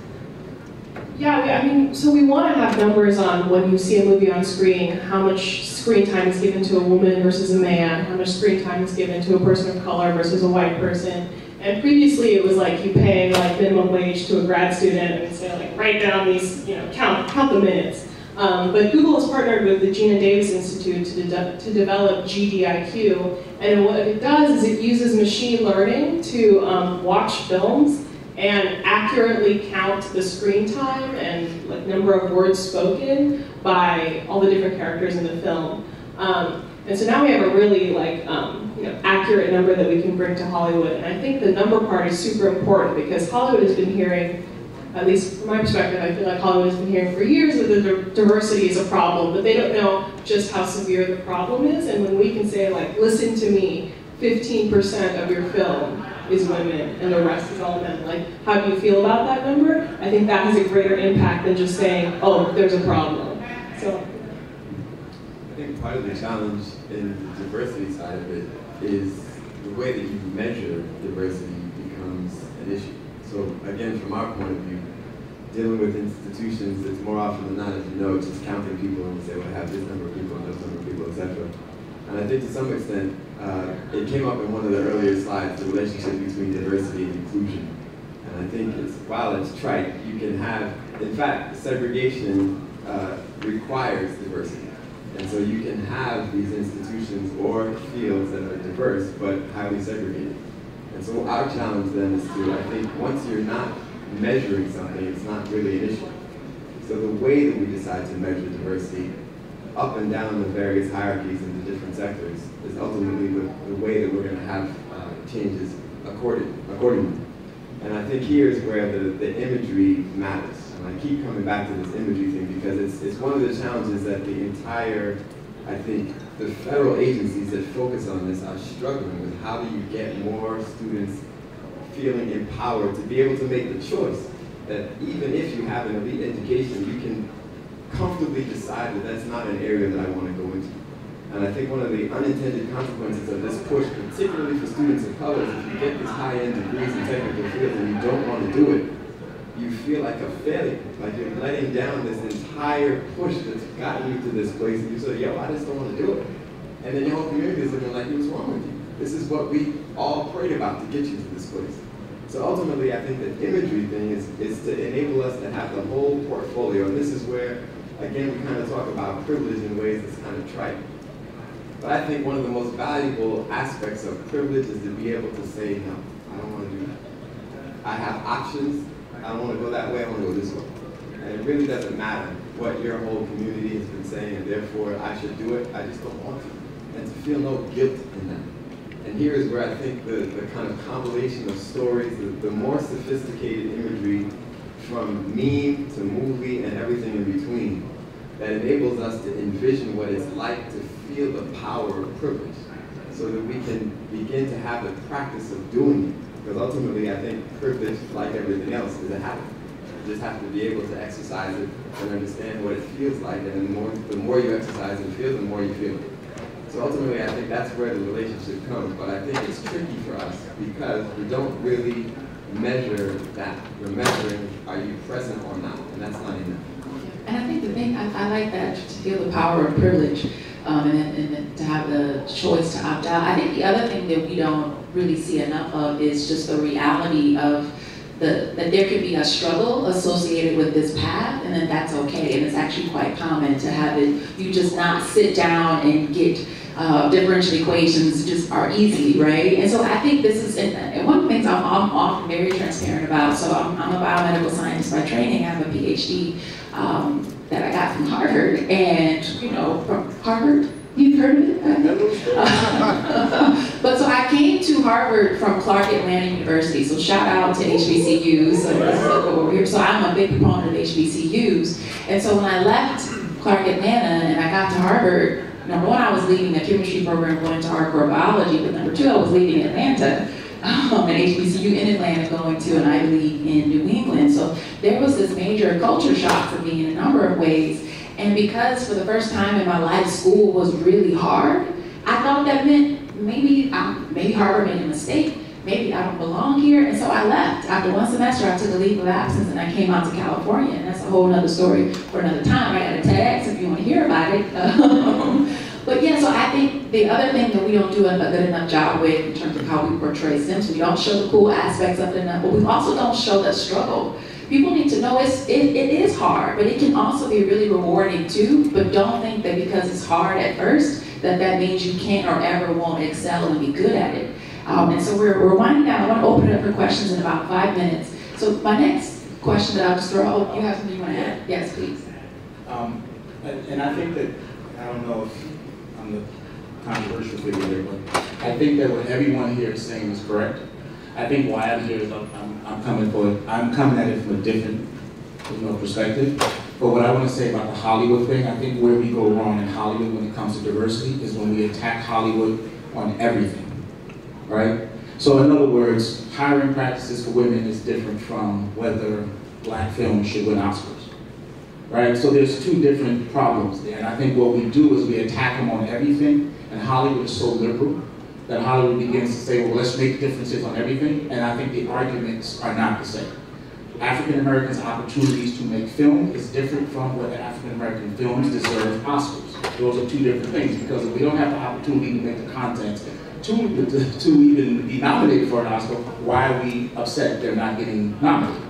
Yeah, I mean, so we want to have numbers on when you see a movie on screen, how much screen time is given to a woman versus a man, how much screen time is given to a person of color versus a white person. And previously it was like you pay like minimum wage to a grad student and say like write down these, you know, count, count the minutes. Um, but Google has partnered with the Geena Davis Institute to, de to develop GDIQ, and what it does is it uses machine learning to um, watch films and accurately count the screen time and like number of words spoken by all the different characters in the film. Um, and so now we have a really like um, you know accurate number that we can bring to Hollywood. And I think the number part is super important because Hollywood has been hearing, at least from my perspective, I feel like Hollywood has been hearing for years that the diversity is a problem, but they don't know just how severe the problem is. And when we can say like, listen to me, 15% of your film is women and the rest is all men. Like, how do you feel about that number? I think that has a greater impact than just saying, oh, there's a problem. Part of the challenge in the diversity side of it is the way that you measure diversity becomes an issue. So again, from our point of view, dealing with institutions, it's more often than not, as you know, just counting people and say, well, I have this number of people and this number of people, etc. And I think to some extent, uh, it came up in one of the earlier slides, the relationship between diversity and inclusion. And I think it's, while it's trite, you can have, in fact, segregation uh, requires diversity. And so you can have these institutions or fields that are diverse, but highly segregated. And so our challenge then is to, I think, once you're not measuring something, it's not really an issue. So the way that we decide to measure diversity up and down the various hierarchies in the different sectors is ultimately the, the way that we're going to have uh, changes according, accordingly. And I think here is where the, the imagery matters. And I keep coming back to this imagery thing because it's, it's one of the challenges that the entire, I think, the federal agencies that focus on this are struggling with. How do you get more students feeling empowered to be able to make the choice that even if you have an elite education, you can comfortably decide that that's not an area that I want to go into. And I think one of the unintended consequences of this push, particularly for students of color, is if you get these high-end degrees in technical fields and you don't want to do it, you feel like a failure, like you're letting down this entire push that's gotten you to this place, and you say, yo, I just don't want to do it. And then your whole community is looking like, what's wrong with you? This is what we all prayed about to get you to this place. So ultimately, I think the imagery thing is, is to enable us to have the whole portfolio, and this is where, again, we kind of talk about privilege in ways that's kind of trite. But I think one of the most valuable aspects of privilege is to be able to say, no, I don't want to do that. I have options. I don't want to go that way. I want to go this way. And it really doesn't matter what your whole community has been saying, and therefore I should do it. I just don't want to. And to feel no guilt in that. And here is where I think the, the kind of compilation of stories, the, the more sophisticated imagery from meme to movie and everything in between that enables us to envision what it's like to feel the power of privilege so that we can begin to have the practice of doing it. Because ultimately, I think privilege, like everything else, is a habit. You just have to be able to exercise it and understand what it feels like. And the more, the more you exercise and feel, the more you feel it. So ultimately, I think that's where the relationship comes. But I think it's tricky for us because we don't really measure that. We're measuring, are you present or not? And that's not enough. And I think the thing, I, I like that, to feel the power of privilege um, and, and, and, to have the choice to opt out. I think the other thing that we don't really see enough of is just the reality of the, that there could be a struggle associated with this path and then that's okay. And it's actually quite common to have it, you just not sit down and get uh, differential equations just are easy, right? And so I think this is, and one of the things I'm, I'm often very transparent about, so I'm, I'm a biomedical scientist by training, I have a PhD um, that I got from Harvard, and you know, from Harvard, you've heard of it? but so came to Harvard from Clark Atlanta University, so shout out to HBCUs. So, so I'm a big proponent of HBCUs, and so when I left Clark Atlanta and I got to Harvard, number one, I was leading a chemistry program going to hardcore biology, but number two, I was leading Atlanta um, an HBCU in Atlanta going to an Ivy League in New England. So there was this major culture shock for me in a number of ways. And because for the first time in my life, school was really hard, I thought that meant maybe, I maybe Harvard made a mistake. Maybe I don't belong here. And so I left. After one semester, I took a leave of absence and I came out to California. And that's a whole other story for another time. I got a TEDx if you want to hear about it. But yeah, so I think the other thing that we don't do a good enough job with in terms of how we portray STEM, we don't show the cool aspects of it enough, but we also don't show the struggle. People need to know it's, it, it is hard, but it can also be really rewarding too. But don't think that because it's hard at first, that that means you can't or ever won't excel and be good at it. Um, and so we're, we're winding down. I want to open it up for questions in about five minutes. So my next question that I'll just throw, oh, you have something you want to add? Yes, please. Um, and, I think that, I don't know if I'm the controversial figure here, but I think that what everyone here is saying is correct. I think why I'm here is I'm, I'm, I'm coming for it. I'm coming at it from a different you know, perspective. But what I want to say about the Hollywood thing, I think where we go wrong in Hollywood when it comes to diversity is when we attack Hollywood on everything, right? So in other words, hiring practices for women is different from whether black films should win Oscars right? So there's two different problems there. And I think what we do is we attack them on everything, and Hollywood is so liberal that Hollywood begins to say, well, let's make differences on everything, and I think the arguments are not the same. African Americans' opportunities to make film is different from whether African American films deserve Oscars. Those are two different things, because if we don't have the opportunity to make the content to, to, to even be nominated for an Oscar, why are we upset they're not getting nominated?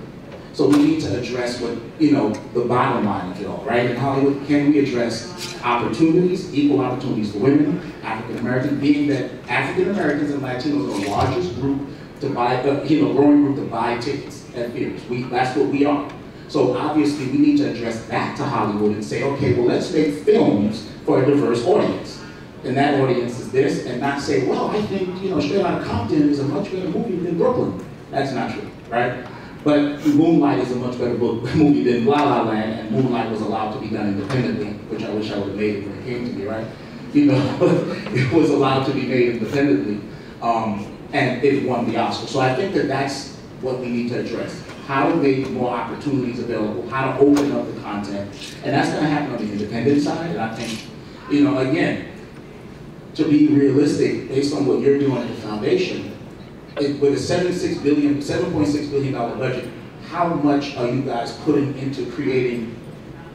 So we need to address what, you know, the bottom line of it all, right? In Hollywood, can we address opportunities, equal opportunities for women, African Americans, being that African Americans and Latinos are the largest group to buy, uh, you know, growing group to buy tickets We, that's what we are. So obviously, we need to address that to Hollywood and say, okay, well, let's make films for a diverse audience. And that audience is this, and not say, well, I think, you know, Straight Outta Compton is a much better movie than Brooklyn. That's not true, right? But Moonlight is a much better book, movie than La La Land, and Moonlight was allowed to be done independently, which I wish I would have made it when it came to me, right? You know, it was allowed to be made independently, um, and it won the Oscar. So I think that that's what we need to address. How to make more opportunities available, how to open up the content, and that's gonna happen on the independent side, and I think, you know, again, to be realistic, based on what you're doing at the foundation, it, with a seven six billion, seven point six billion dollar budget, how much are you guys putting into creating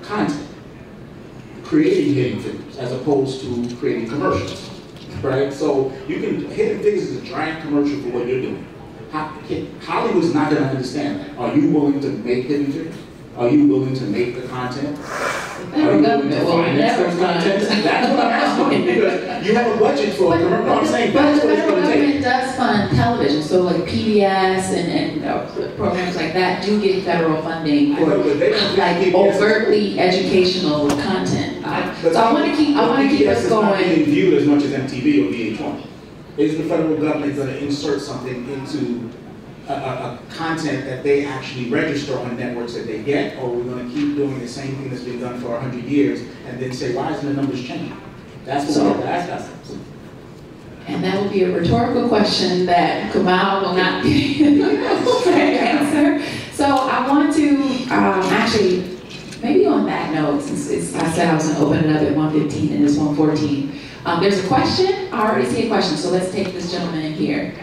content, creating Hidden Figures, as opposed to creating commercials, right? So you can Hidden Figures is a giant commercial for what you're doing. Hollywood's not going to understand that. Are you willing to make Hidden Figures? Are you willing to make the content? Are you willing to finance those content? That's what I'm asking because you have a budget for it. Remember, I'm saying but the federal government does fund television, so like PBS and, and uh, programs like that do get federal funding for but they don't like overtly educational content. I- So I wanna keep, I wanna keep PBS us is not being going. viewed as much as MTV or VH1. Is the federal government gonna insert something into a, a, a content that they actually register on networks that they get? Or are we gonna keep doing the same thing that's been done for a hundred years and then say, why isn't the numbers changing? That's what we have to ask ourselves. And that will be a rhetorical question that Kamau will not be able to answer. So I want to, um, actually, maybe on that note, since I said I was gonna open it up at one fifteen and it's one fourteen. Um, there's a question, I already see a question, so let's take this gentleman in here.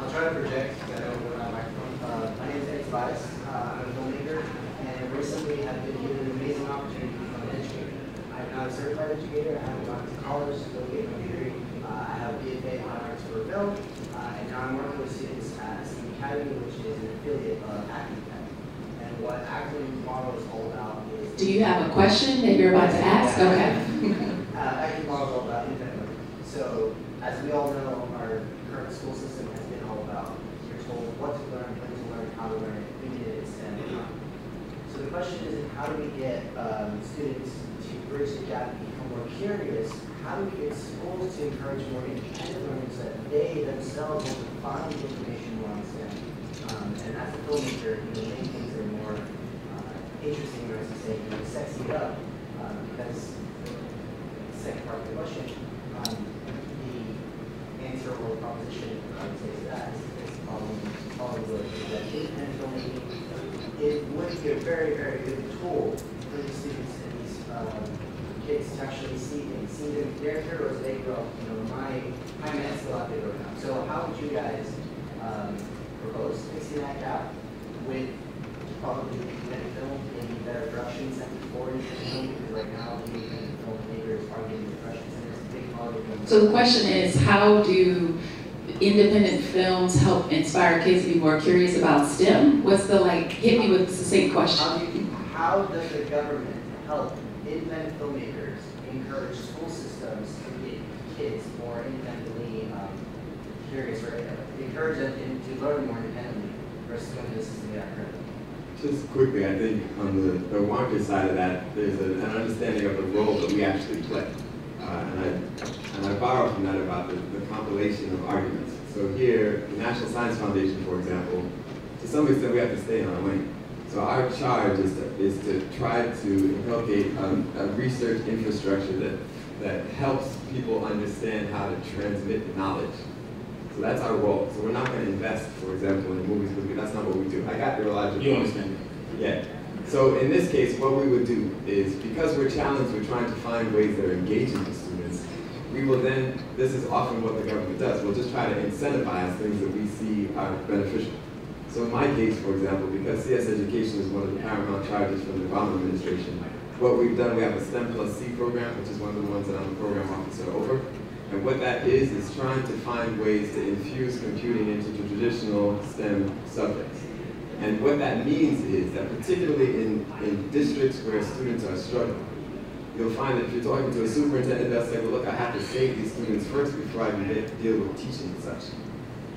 I'll try to project, because I my microphone. Uh, my name is Eddie Spice. Uh, I'm a filmmaker, and recently I've been given an amazing opportunity to become an educator. I'm not a certified educator, I haven't gone to college to go get my degree. Uh, I have a BFA in arts for film, uh, and now I'm working with students at Steam Academy, which is an affiliate of Acton Academy. And what Acton Model is all about is. Do you have a question that you're about to ask? Okay. Uh, Acton model is all about independent learning. So, as we all know, our current school system has been all about you're told what to learn, when to learn, how to learn, limited extent of time. So the question is, how do we get um, students to bridge the gap and become more curious? How do we get schools to encourage more independent learning so that they themselves will find the information more on STEM? Um, and as a filmmaker, you know, many things are more uh, interesting, or as you say, you know, sexy it up. Um, because second part of the question, um, the answer or proposition, I would say to that is, is following, following the, that independent filmmaking, it would be a very, very good tool for the students and these, um, kids to actually see things, see them, their heroes, they grow up, you know, my, my man's out there growing up. So how would you guys, um, propose fixing that gap with probably independent film, maybe better productions than before independent film, because right now, the independent filmmakers are getting the productions, and it's a big part of them. So the question is, how do independent films help inspire kids to be more curious about STEM? What's the like, hit me with the succinct question. How do you, how does the government help independent filmmakers encourage school systems to get kids more independently um, curious, uh, encourage them to learn more independently versus going to the system they are currently? Just quickly, I think on the, the market side of that, there's a- an understanding of the role that we actually play. Uh, and I, and I borrow from that about the, the compilation of arguments. So here, the National Science Foundation, for example, to some extent, we have to stay on our lane. So our charge is to, is to try to inculcate a, a research infrastructure that, that helps people understand how to transmit knowledge. So that's our role. So we're not going to invest, for example, in movies because that's not what we do. I got your logic. You understand? Yeah. So in this case, what we would do is because we're challenged with trying to find ways that are engaging to students, we will then, this is often what the government does, we'll just try to incentivize things that we see are beneficial. So in my case, for example, because CS education is one of the paramount charges from the Obama administration, what we've done, we have a STEM plus C program, which is one of the ones that I'm a program officer over. And what that is, is trying to find ways to infuse computing into the traditional STEM subjects. And what that means is that particularly in, in districts where students are struggling, you'll find that if you're talking to a superintendent, they'll say, well, look, I have to save these students first before I can deal with teaching and such.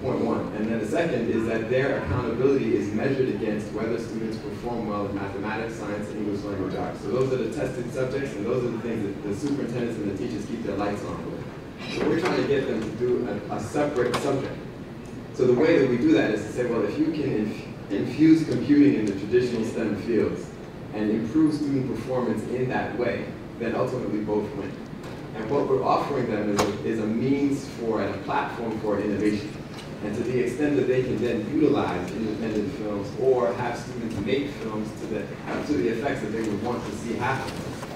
Point one. And then the second is that their accountability is measured against whether students perform well in mathematics, science, and English language arts. So those are the tested subjects, and those are the things that the superintendents and the teachers keep their lights on with. So we're trying to get them to do a, a separate subject. So the way that we do that is to say, well, if you can inf infuse computing in the traditional STEM fields and improve student performance in that way, then ultimately both win. And what we're offering them is a, is a means for and a platform for innovation. And to the extent that they can then utilize independent films or have students make films to the, to the effects that they would want to see happen,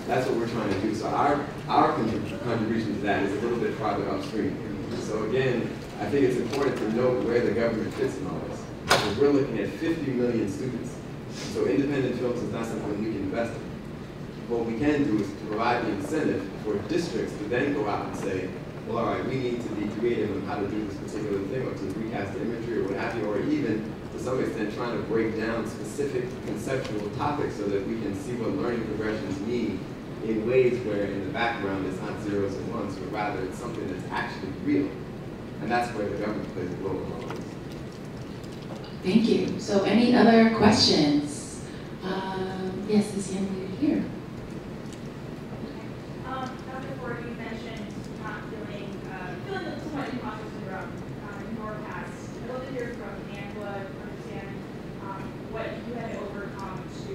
that's what we're trying to do. So our, our contribution to that is a little bit farther upstream. So again, I think it's important to note where the government fits in all this. We're looking at 50 million students. So independent films is not something we can invest in. What we can do is to provide the incentive for districts to then go out and say, well, all right, we need to be creative on how to do this particular thing, or to recast imagery, or what have you, or even, to some extent, trying to break down specific conceptual topics so that we can see what learning progressions mean in ways where in the background it's not zeros and ones, but rather it's something that's actually real. And that's where the government plays a role in all this. Thank you. So any other questions? Um, yes, this young lady here. Um, Dr. Ford, you mentioned not feeling, uh, feeling the somewhat imposter syndrome um, in your past. I'd love to hear from Angela, to understand um, what you had to overcome to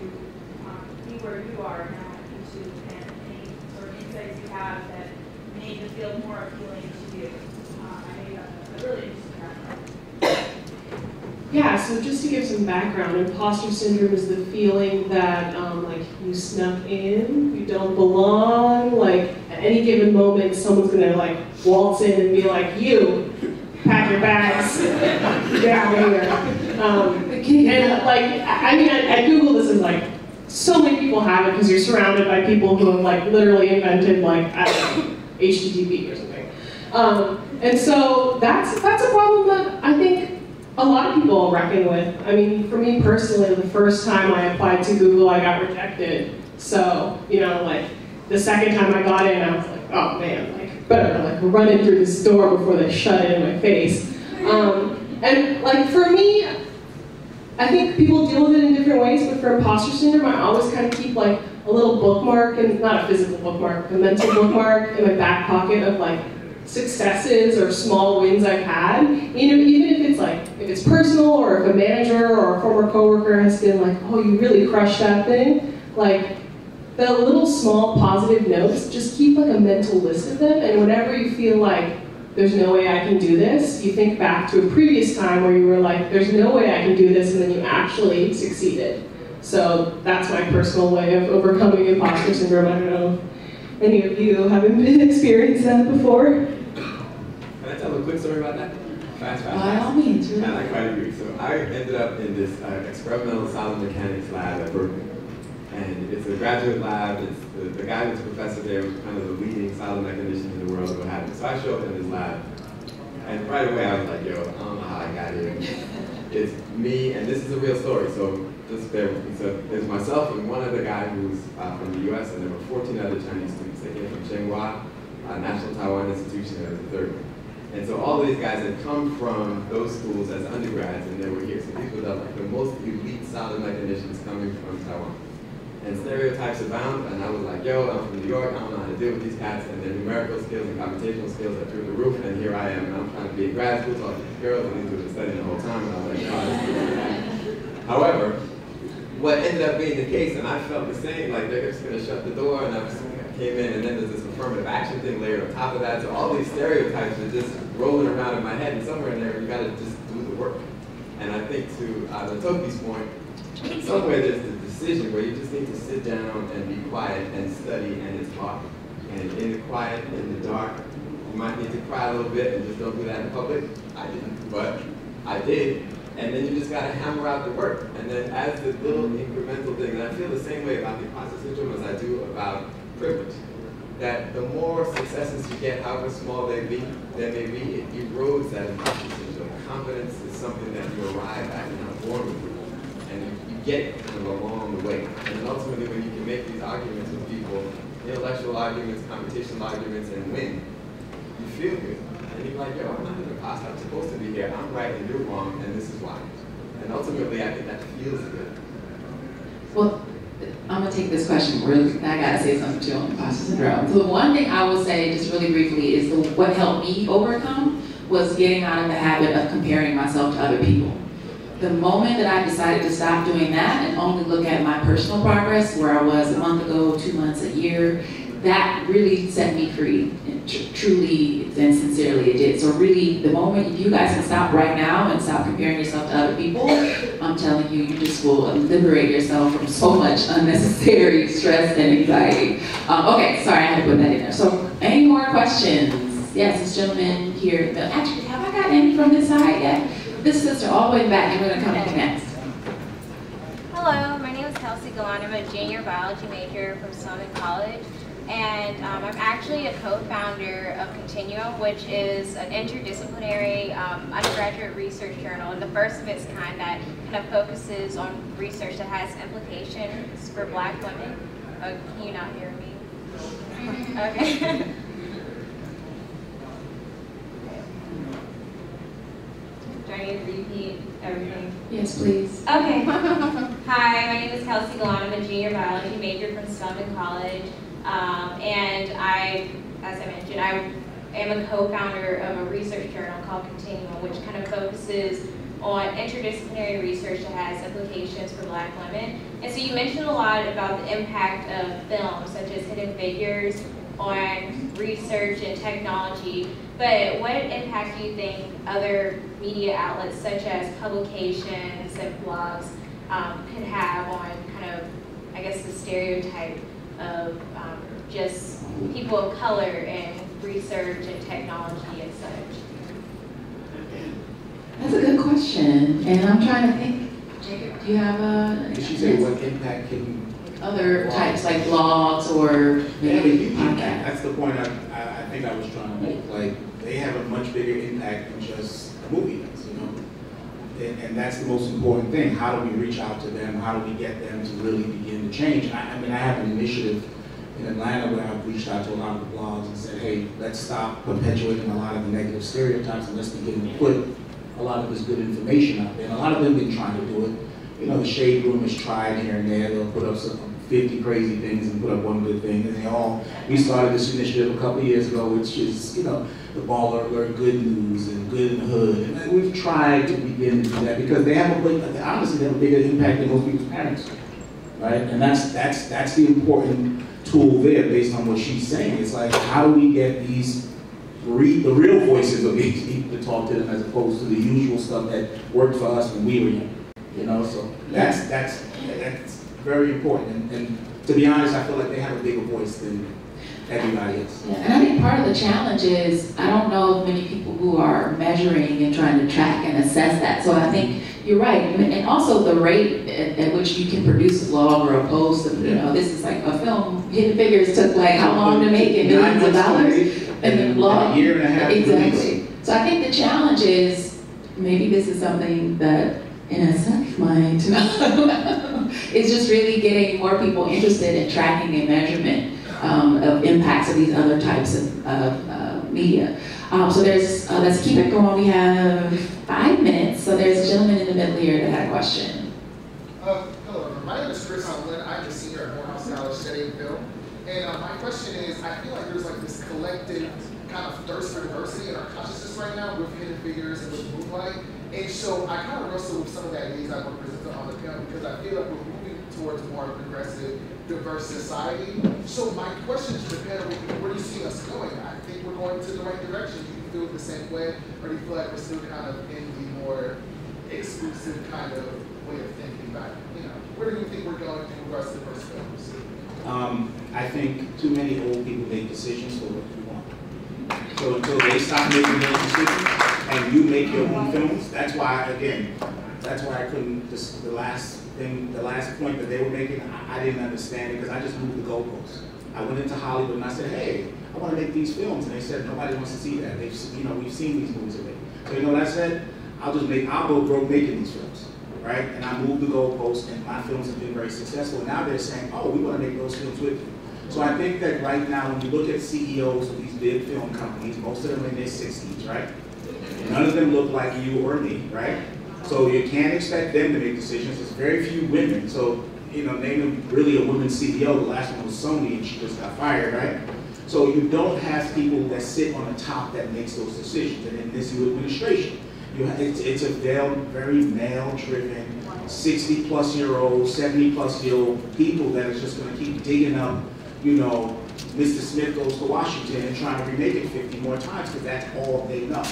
um, be where you are now at YouTube and any sort of insights you have that made the field more appealing to you. Uh, I know you have a really interesting background. Yeah, so just to give some background, imposter syndrome is the feeling that um, like you snuck in, you don't belong, like at any given moment someone's gonna like waltz in and be like, you, pack your bags, get out of here. Um, and like, I mean, I, I Google this and like, so many people have it because you're surrounded by people who have like literally invented like, I don't know, HTTP or something. Um, and so that's, that's a problem that I think a lot of people reckon with. I mean, for me personally, the first time I applied to Google, I got rejected. So, you know, like the second time I got in, I was like, oh man, like better like run in through this door before they shut it in my face. Um, and like for me, I think people deal with it in different ways, but for imposter syndrome, I always kind of keep like a little bookmark, and not a physical bookmark, a mental bookmark in my back pocket of like successes or small wins I've had. You know, even if it's like, if it's personal or if a manager or a former coworker has been like, oh, you really crushed that thing, like the little small positive notes, just keep like a mental list of them, and whenever you feel like there's no way I can do this, you think back to a previous time where you were like, there's no way I can do this, and then you actually succeeded. So that's my personal way of overcoming imposter syndrome. I don't know if any of you haven't experienced that before. Can I tell a quick story about that? Fast, fast, By fast. all means, And. I quite agree. So I ended up in this uh, experimental solid mechanics lab at Berkeley. And it's a graduate lab. It's the, the guy who's professor there was kind of the leading solid mechanician in the world or what have you. So I show up in his lab. And right away I was like, yo, I don't know how I got here. It's me, and this is a real story, so just bear with me. So there's myself and one other guy who's uh, from the US, and there were 14 other Chinese students. They came from Tsinghua, uh, National Taiwan Institution, that was the third one. And so all these guys had come from those schools as undergrads, and they were here. So these were the, like the most elite solid mechanicians coming from Taiwan. And stereotypes abound, and I was like, yo, I'm from New York, I don't know how to deal with these cats, and their numerical skills and computational skills are through the roof, and here I am, and I'm trying to be in grad school, talking to these girls, and these were studying the whole time, and I was like, is However, what ended up being the case, and I felt the same, like they're just gonna shut the door, and I was- came in, and then there's this affirmative action thing layered on top of that, so all these stereotypes are just rolling around in my head, and somewhere in there, you gotta just do the work. And I think to uh, Toki's point, somewhere there's the decision where you just need to sit down and be quiet and study, and it's hard. And in the quiet, in the dark, you might need to cry a little bit, and just don't do that in public. I didn't, but I did. And then you just gotta hammer out the work. And then as the little incremental things, and I feel the same way about the imposter syndrome as I do about privilege. That the more successes you get, however small they be, they may be, it erodes that confidence. syndrome. Confidence is something that you arrive at, you're not born with. And you, you get kind of along the way. And ultimately when you can make these arguments with people, intellectual arguments, computational arguments, and win, you feel good. And you're like, yo, I'm not an imposter, I'm supposed to be here, I'm right and you're wrong, and this is why. And ultimately, I think that feels good. Take this question really, I gotta say something too on imposter syndrome. So the one thing I will say, just really briefly, is the, what helped me overcome was getting out of the habit of comparing myself to other people. The moment that I decided to stop doing that and only look at my personal progress, where I was a month ago, two months, a year, that really set me free. And tr- truly and sincerely it did. So really, the moment if you guys can stop right now and stop comparing yourself to other people, I'm telling you, you just will liberate yourself from so much unnecessary stress and anxiety. Um, okay, sorry, I had to put that in there. So, any more questions? Yes, this gentleman here. Actually, have I got any from this side yet? This sister all the way back, and we're gonna come up next. Hello, my name is Kelsey Galan. I'm a junior biology major from Spelman College. And um, I'm actually a co-founder of Continuum, which is an interdisciplinary um, undergraduate research journal, and the first of its kind that kind of focuses on research that has implications for black women. Oh, can you not hear me? Okay. Do I need to repeat everything? Yes, please. Okay. Hi, my name is Kelsey Galan. I'm a junior biology major from Spelman College. Um, and I, as I mentioned, I am a co-founder of a research journal called Continuum, which kind of focuses on interdisciplinary research that has implications for black women. And so you mentioned a lot about the impact of film, such as Hidden Figures, on research and technology, but what impact do you think other media outlets such as publications and blogs um, could have on kind of, I guess, the stereotype of um, just people of color and research and technology and such? That's a good question, and I'm trying to think. Jacob, do you have a? Did she say what impact can Other types like blogs or maybe but you- podcasts? That's the point I, I, I think I was trying to make, like, they have a much bigger impact than just a movie does, you know? And, and that's the most important thing, how do we reach out to them, how do we get them to really begin to change? I, I mean, I have an initiative in Atlanta where I've reached out to a lot of the blogs and said, hey, let's stop perpetuating a lot of the negative stereotypes and let's begin to put a lot of this good information out there. And a lot of them been trying to do it. You know, the shade room has tried here and there, they'll put up some 50 crazy things and put up one good thing, and they all, we started this initiative a couple years ago, which is, you know, the baller alert, good news, and good in the hood, and we've tried to begin to do that, because they have a big, honestly, they have a bigger impact than most people's parents, right? And that's, that's, that's the important tool there, based on what she's saying, it's like, how do we get these, re, the real voices of these people to talk to them, as opposed to the usual stuff that worked for us when we were young, you know, so that's, that's, that's very important, and, and to be honest, I feel like they have a bigger voice than everybody else. Yeah, and I think part of the challenge is, I don't know of many people who are measuring and trying to track and assess that. So I think you're right. And also the rate at, at which you can produce a blog or a post, of, you know, this is like a film, Hidden Figures took like how long to make it, Millions of dollars? And and blog. a year and a half to release. Exactly. So I think the challenge is, maybe this is something that in a sense might know, is just really getting more people interested in tracking and measurement um, of impacts of these other types of, of uh, media. Um, so there's, uh, let's keep it going. We have five minutes. So there's a gentleman in the middle here that had a question. Uh, hello, my name is Chris Hamlin. I'm a senior at Morehouse College studying film. And uh, my question is, I feel like there's like this collective kind of thirst for diversity in our consciousness right now with Hidden Figures and with Moonlight. And so I kind of wrestle with some of the ideas I to on the panel because I feel like we're moving towards more progressive, diverse society. So my question to the panel would be, where do you see us going? I think we're going to the right direction. Do you feel the same way? Or do you feel like we're still kind of in the more exclusive kind of way of thinking about, you know, where do you think we're going in regards to diverse films? Um, I think too many old people make decisions for what you want. So until they stop making those decisions and you make your own films, that's why, again, that's why I couldn't, this, the last thing, the last point that they were making, I, I didn't understand it because I just moved the goalposts. I went into Hollywood and I said, hey, I want to make these films. And they said, nobody wants to see that. They've, you know, we've seen these movies already. So you know what I said? I'll just make, I'll go broke making these films, right? And I moved the goalposts and my films have been very successful. Now they're saying, oh, we want to make those films with you. So I think that right now, when you look at CEOs of these big film companies, most of them in their sixties, right? None of them look like you or me, right? So you can't expect them to make decisions. There's very few women. So, you know, name really a woman CEO. The last one was Sony and she just got fired, right? So you don't have people that sit on the top that makes those decisions. And in this new administration, you have, it's, it's a very male-driven, 60 plus year old, 70 plus year old people that is just going to keep digging up, you know, Mr. Smith goes to Washington and trying to remake it 50 more times because that's all they know.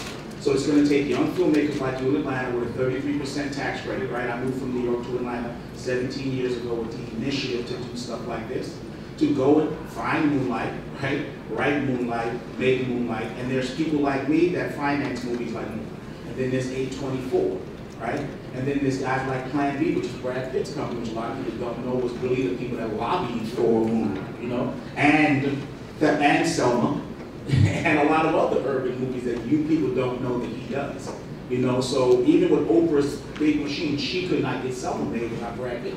So it's going to take young filmmakers like you in Atlanta with a 33% tax credit, right? I moved from New York to Atlanta 17 years ago with the initiative to do stuff like this, to go and find Moonlight, right? Write Moonlight, make Moonlight, and there's people like me that finance movies like Moonlight. And then there's A24, right? And then there's guys like Plan B, which is Brad Pitt's company, which a lot of people don't know was really the people that lobbied for Moonlight, you know? And, the, and Selma, and a lot of other urban movies that you people don't know that he does. You know, so even with Oprah's Big Machine, she could not get Selma made without Brad Pitt.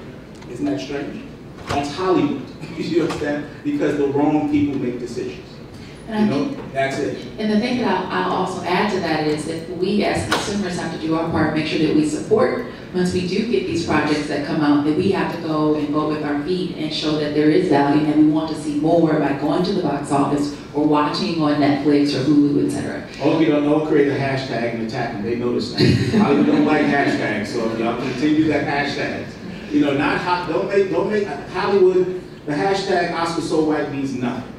Isn't that strange? That's Hollywood. you understand? Because the wrong people make decisions. And you know, think, that's it. and the thing that I'll, I'll also add to that is that we as consumers have to do our part, make sure that we support, once we do get these projects that come out, that we have to go and vote with our feet and show that there is value and we want to see more by going to the box office or watching on Netflix or Hulu, etc. of you don't know, create a hashtag and attack them. They notice that. Hollywood don't like hashtags, so y'all continue that hashtag, you know, not hot, don't make, don't make Hollywood, the hashtag Oscar so white means nothing.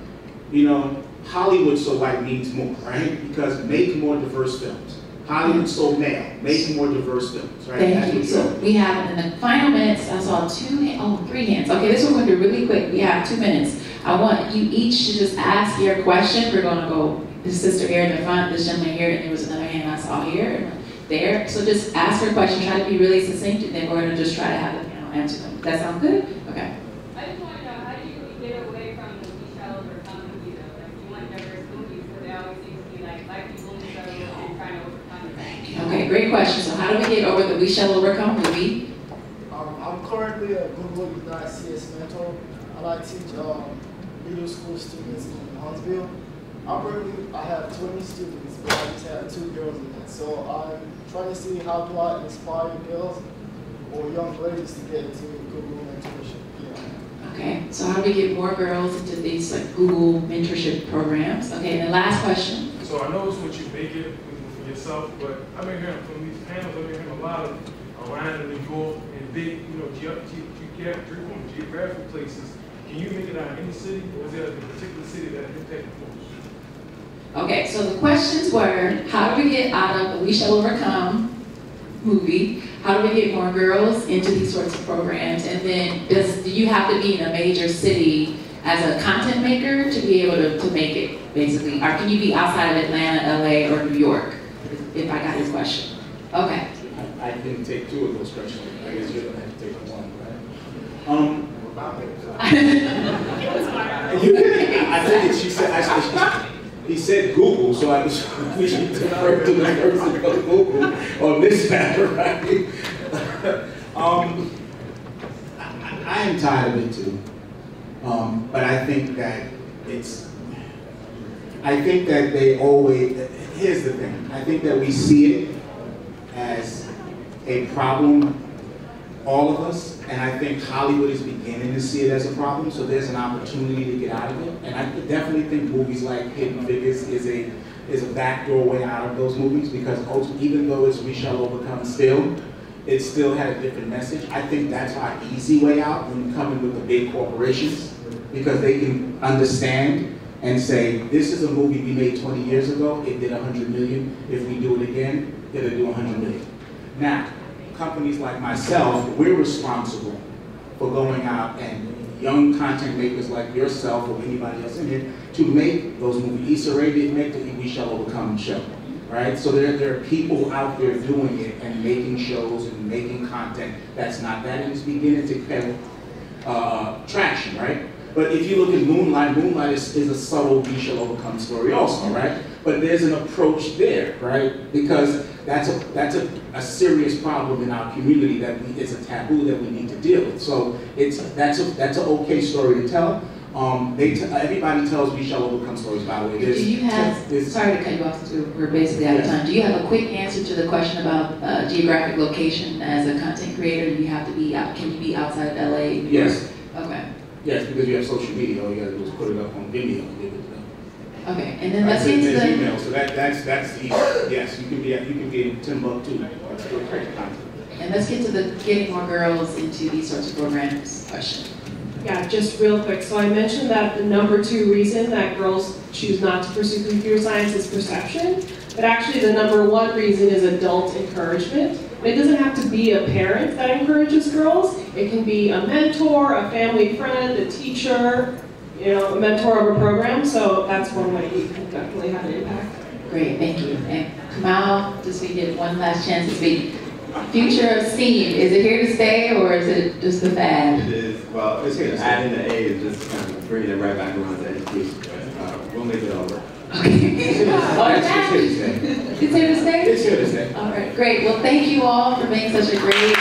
You know, Hollywood so white means more, right? Because make more diverse films. Hollywood so male, make more diverse films, right? Thank you. So we have, in the final minutes, I saw two, oh, three hands. Okay, this one we're gonna do really quick. We have two minutes. I want you each to just ask your question. We're gonna go, this sister here in the front, this gentleman here, and there was another hand I saw here, and there. So just ask your question, try to be really succinct, and then we're gonna just try to have the panel answer them. Does that sound good? Okay. I just want to know, how do you get away from the we shall overcome movie though? Like, you want diverse movies, but they always seem to be like black people in the struggle and trying to overcome it. Okay, great question. So how do we get over the we shall overcome movie? Um, I'm currently a Google Ignite CS mentor. I like teach um, middle school students in Huntsville. I'm currently, I have 20 students, but I just have two girls in it. So I'm trying to see how do I inspire girls or young ladies to get into Google mentorship. Yeah. Okay, so how do we get more girls into these like Google mentorship programs? Okay, and the last question. So I know it's what you make it for yourself, but I've been hearing from these panels, I've been hearing a lot of around in New York and big, you know, ge- ge- ge- geographic places. Can you make it out of any city, or is there a particular city that impact most? Okay, so the questions were, how do we get out of the We Shall Overcome movie? How do we get more girls into these sorts of programs? And then, does, do you have to be in a major city as a content maker to be able to, to make it, basically? Or can you be outside of Atlanta, LA, or New York? If I got this question. Okay. I, I can take two of those questions. I guess you're gonna have to take one, right? Um, you can, I think she said, she, he said Google, so I defer to the person of Google on this matter, right? Um, I, I- I am tired of it too. Um, but I think that it's, I think that they always, here's the thing, I think that we see it as a problem, all of us, and I think Hollywood is beginning to see it as a problem, so there's an opportunity to get out of it. And I definitely think movies like Hidden Figures is a, is a backdoor way out of those movies, because even though it's We Shall Overcome still, it still had a different message. I think that's our easy way out when coming with the big corporations, because they can understand and say, this is a movie we made 20 years ago, it did 100 million. If we do it again, it'll do 100 million. Now, companies like myself, we're responsible for going out and young content makers like yourself or anybody else in here to make those movies. Issa Rae didn't make the We Shall Overcome show, right? So there, there are people out there doing it and making shows and making content that's not that, and it's beginning to get uh, traction, right? But if you look at Moonlight, Moonlight is, is a subtle We Shall Overcome story also, right? But there's an approach there, right? Because that's a that's a, a serious problem in our community that we, it's a taboo that we need to deal with. So it's that's a that's an okay story to tell. Um, they, t- everybody tells we shall overcome stories, by the way. Do you have, there's- sorry to cut you off, since we're basically out of time. Do you have a quick answer to the question about uh, geographic location as a content creator? Do you have to be, out? can you be outside of LA? Yes, Okay, yes, because you have social media, all you gotta do is put it up on Vimeo and give it to them. okay, and then let's get to the, email, so that, that's, that's easy. Yes, you can be, you can be in Timbuktu, but still create content. and let's get to the getting more girls into these sorts of programs question. Yeah, just real quick. So I mentioned that the number two reason that girls choose not to pursue computer science is perception. But actually, the number one reason is adult encouragement. It doesn't have to be a parent that encourages girls. It can be a mentor, a family friend, a teacher, you know, a mentor of a program. So that's one way you can definitely have an impact. Great, thank you. And Kamau, just we get one last chance to speak. Future of STEAM, is it here to stay or is it just a fad? It is, well, it's here, to stay. adding the A is just kind of bringing it right back around to education, but, uh, we'll make it all work. Okay. All It's right. here to stay. It's here to stay? It's here to stay. All right, great. Well, thank you all for being such a great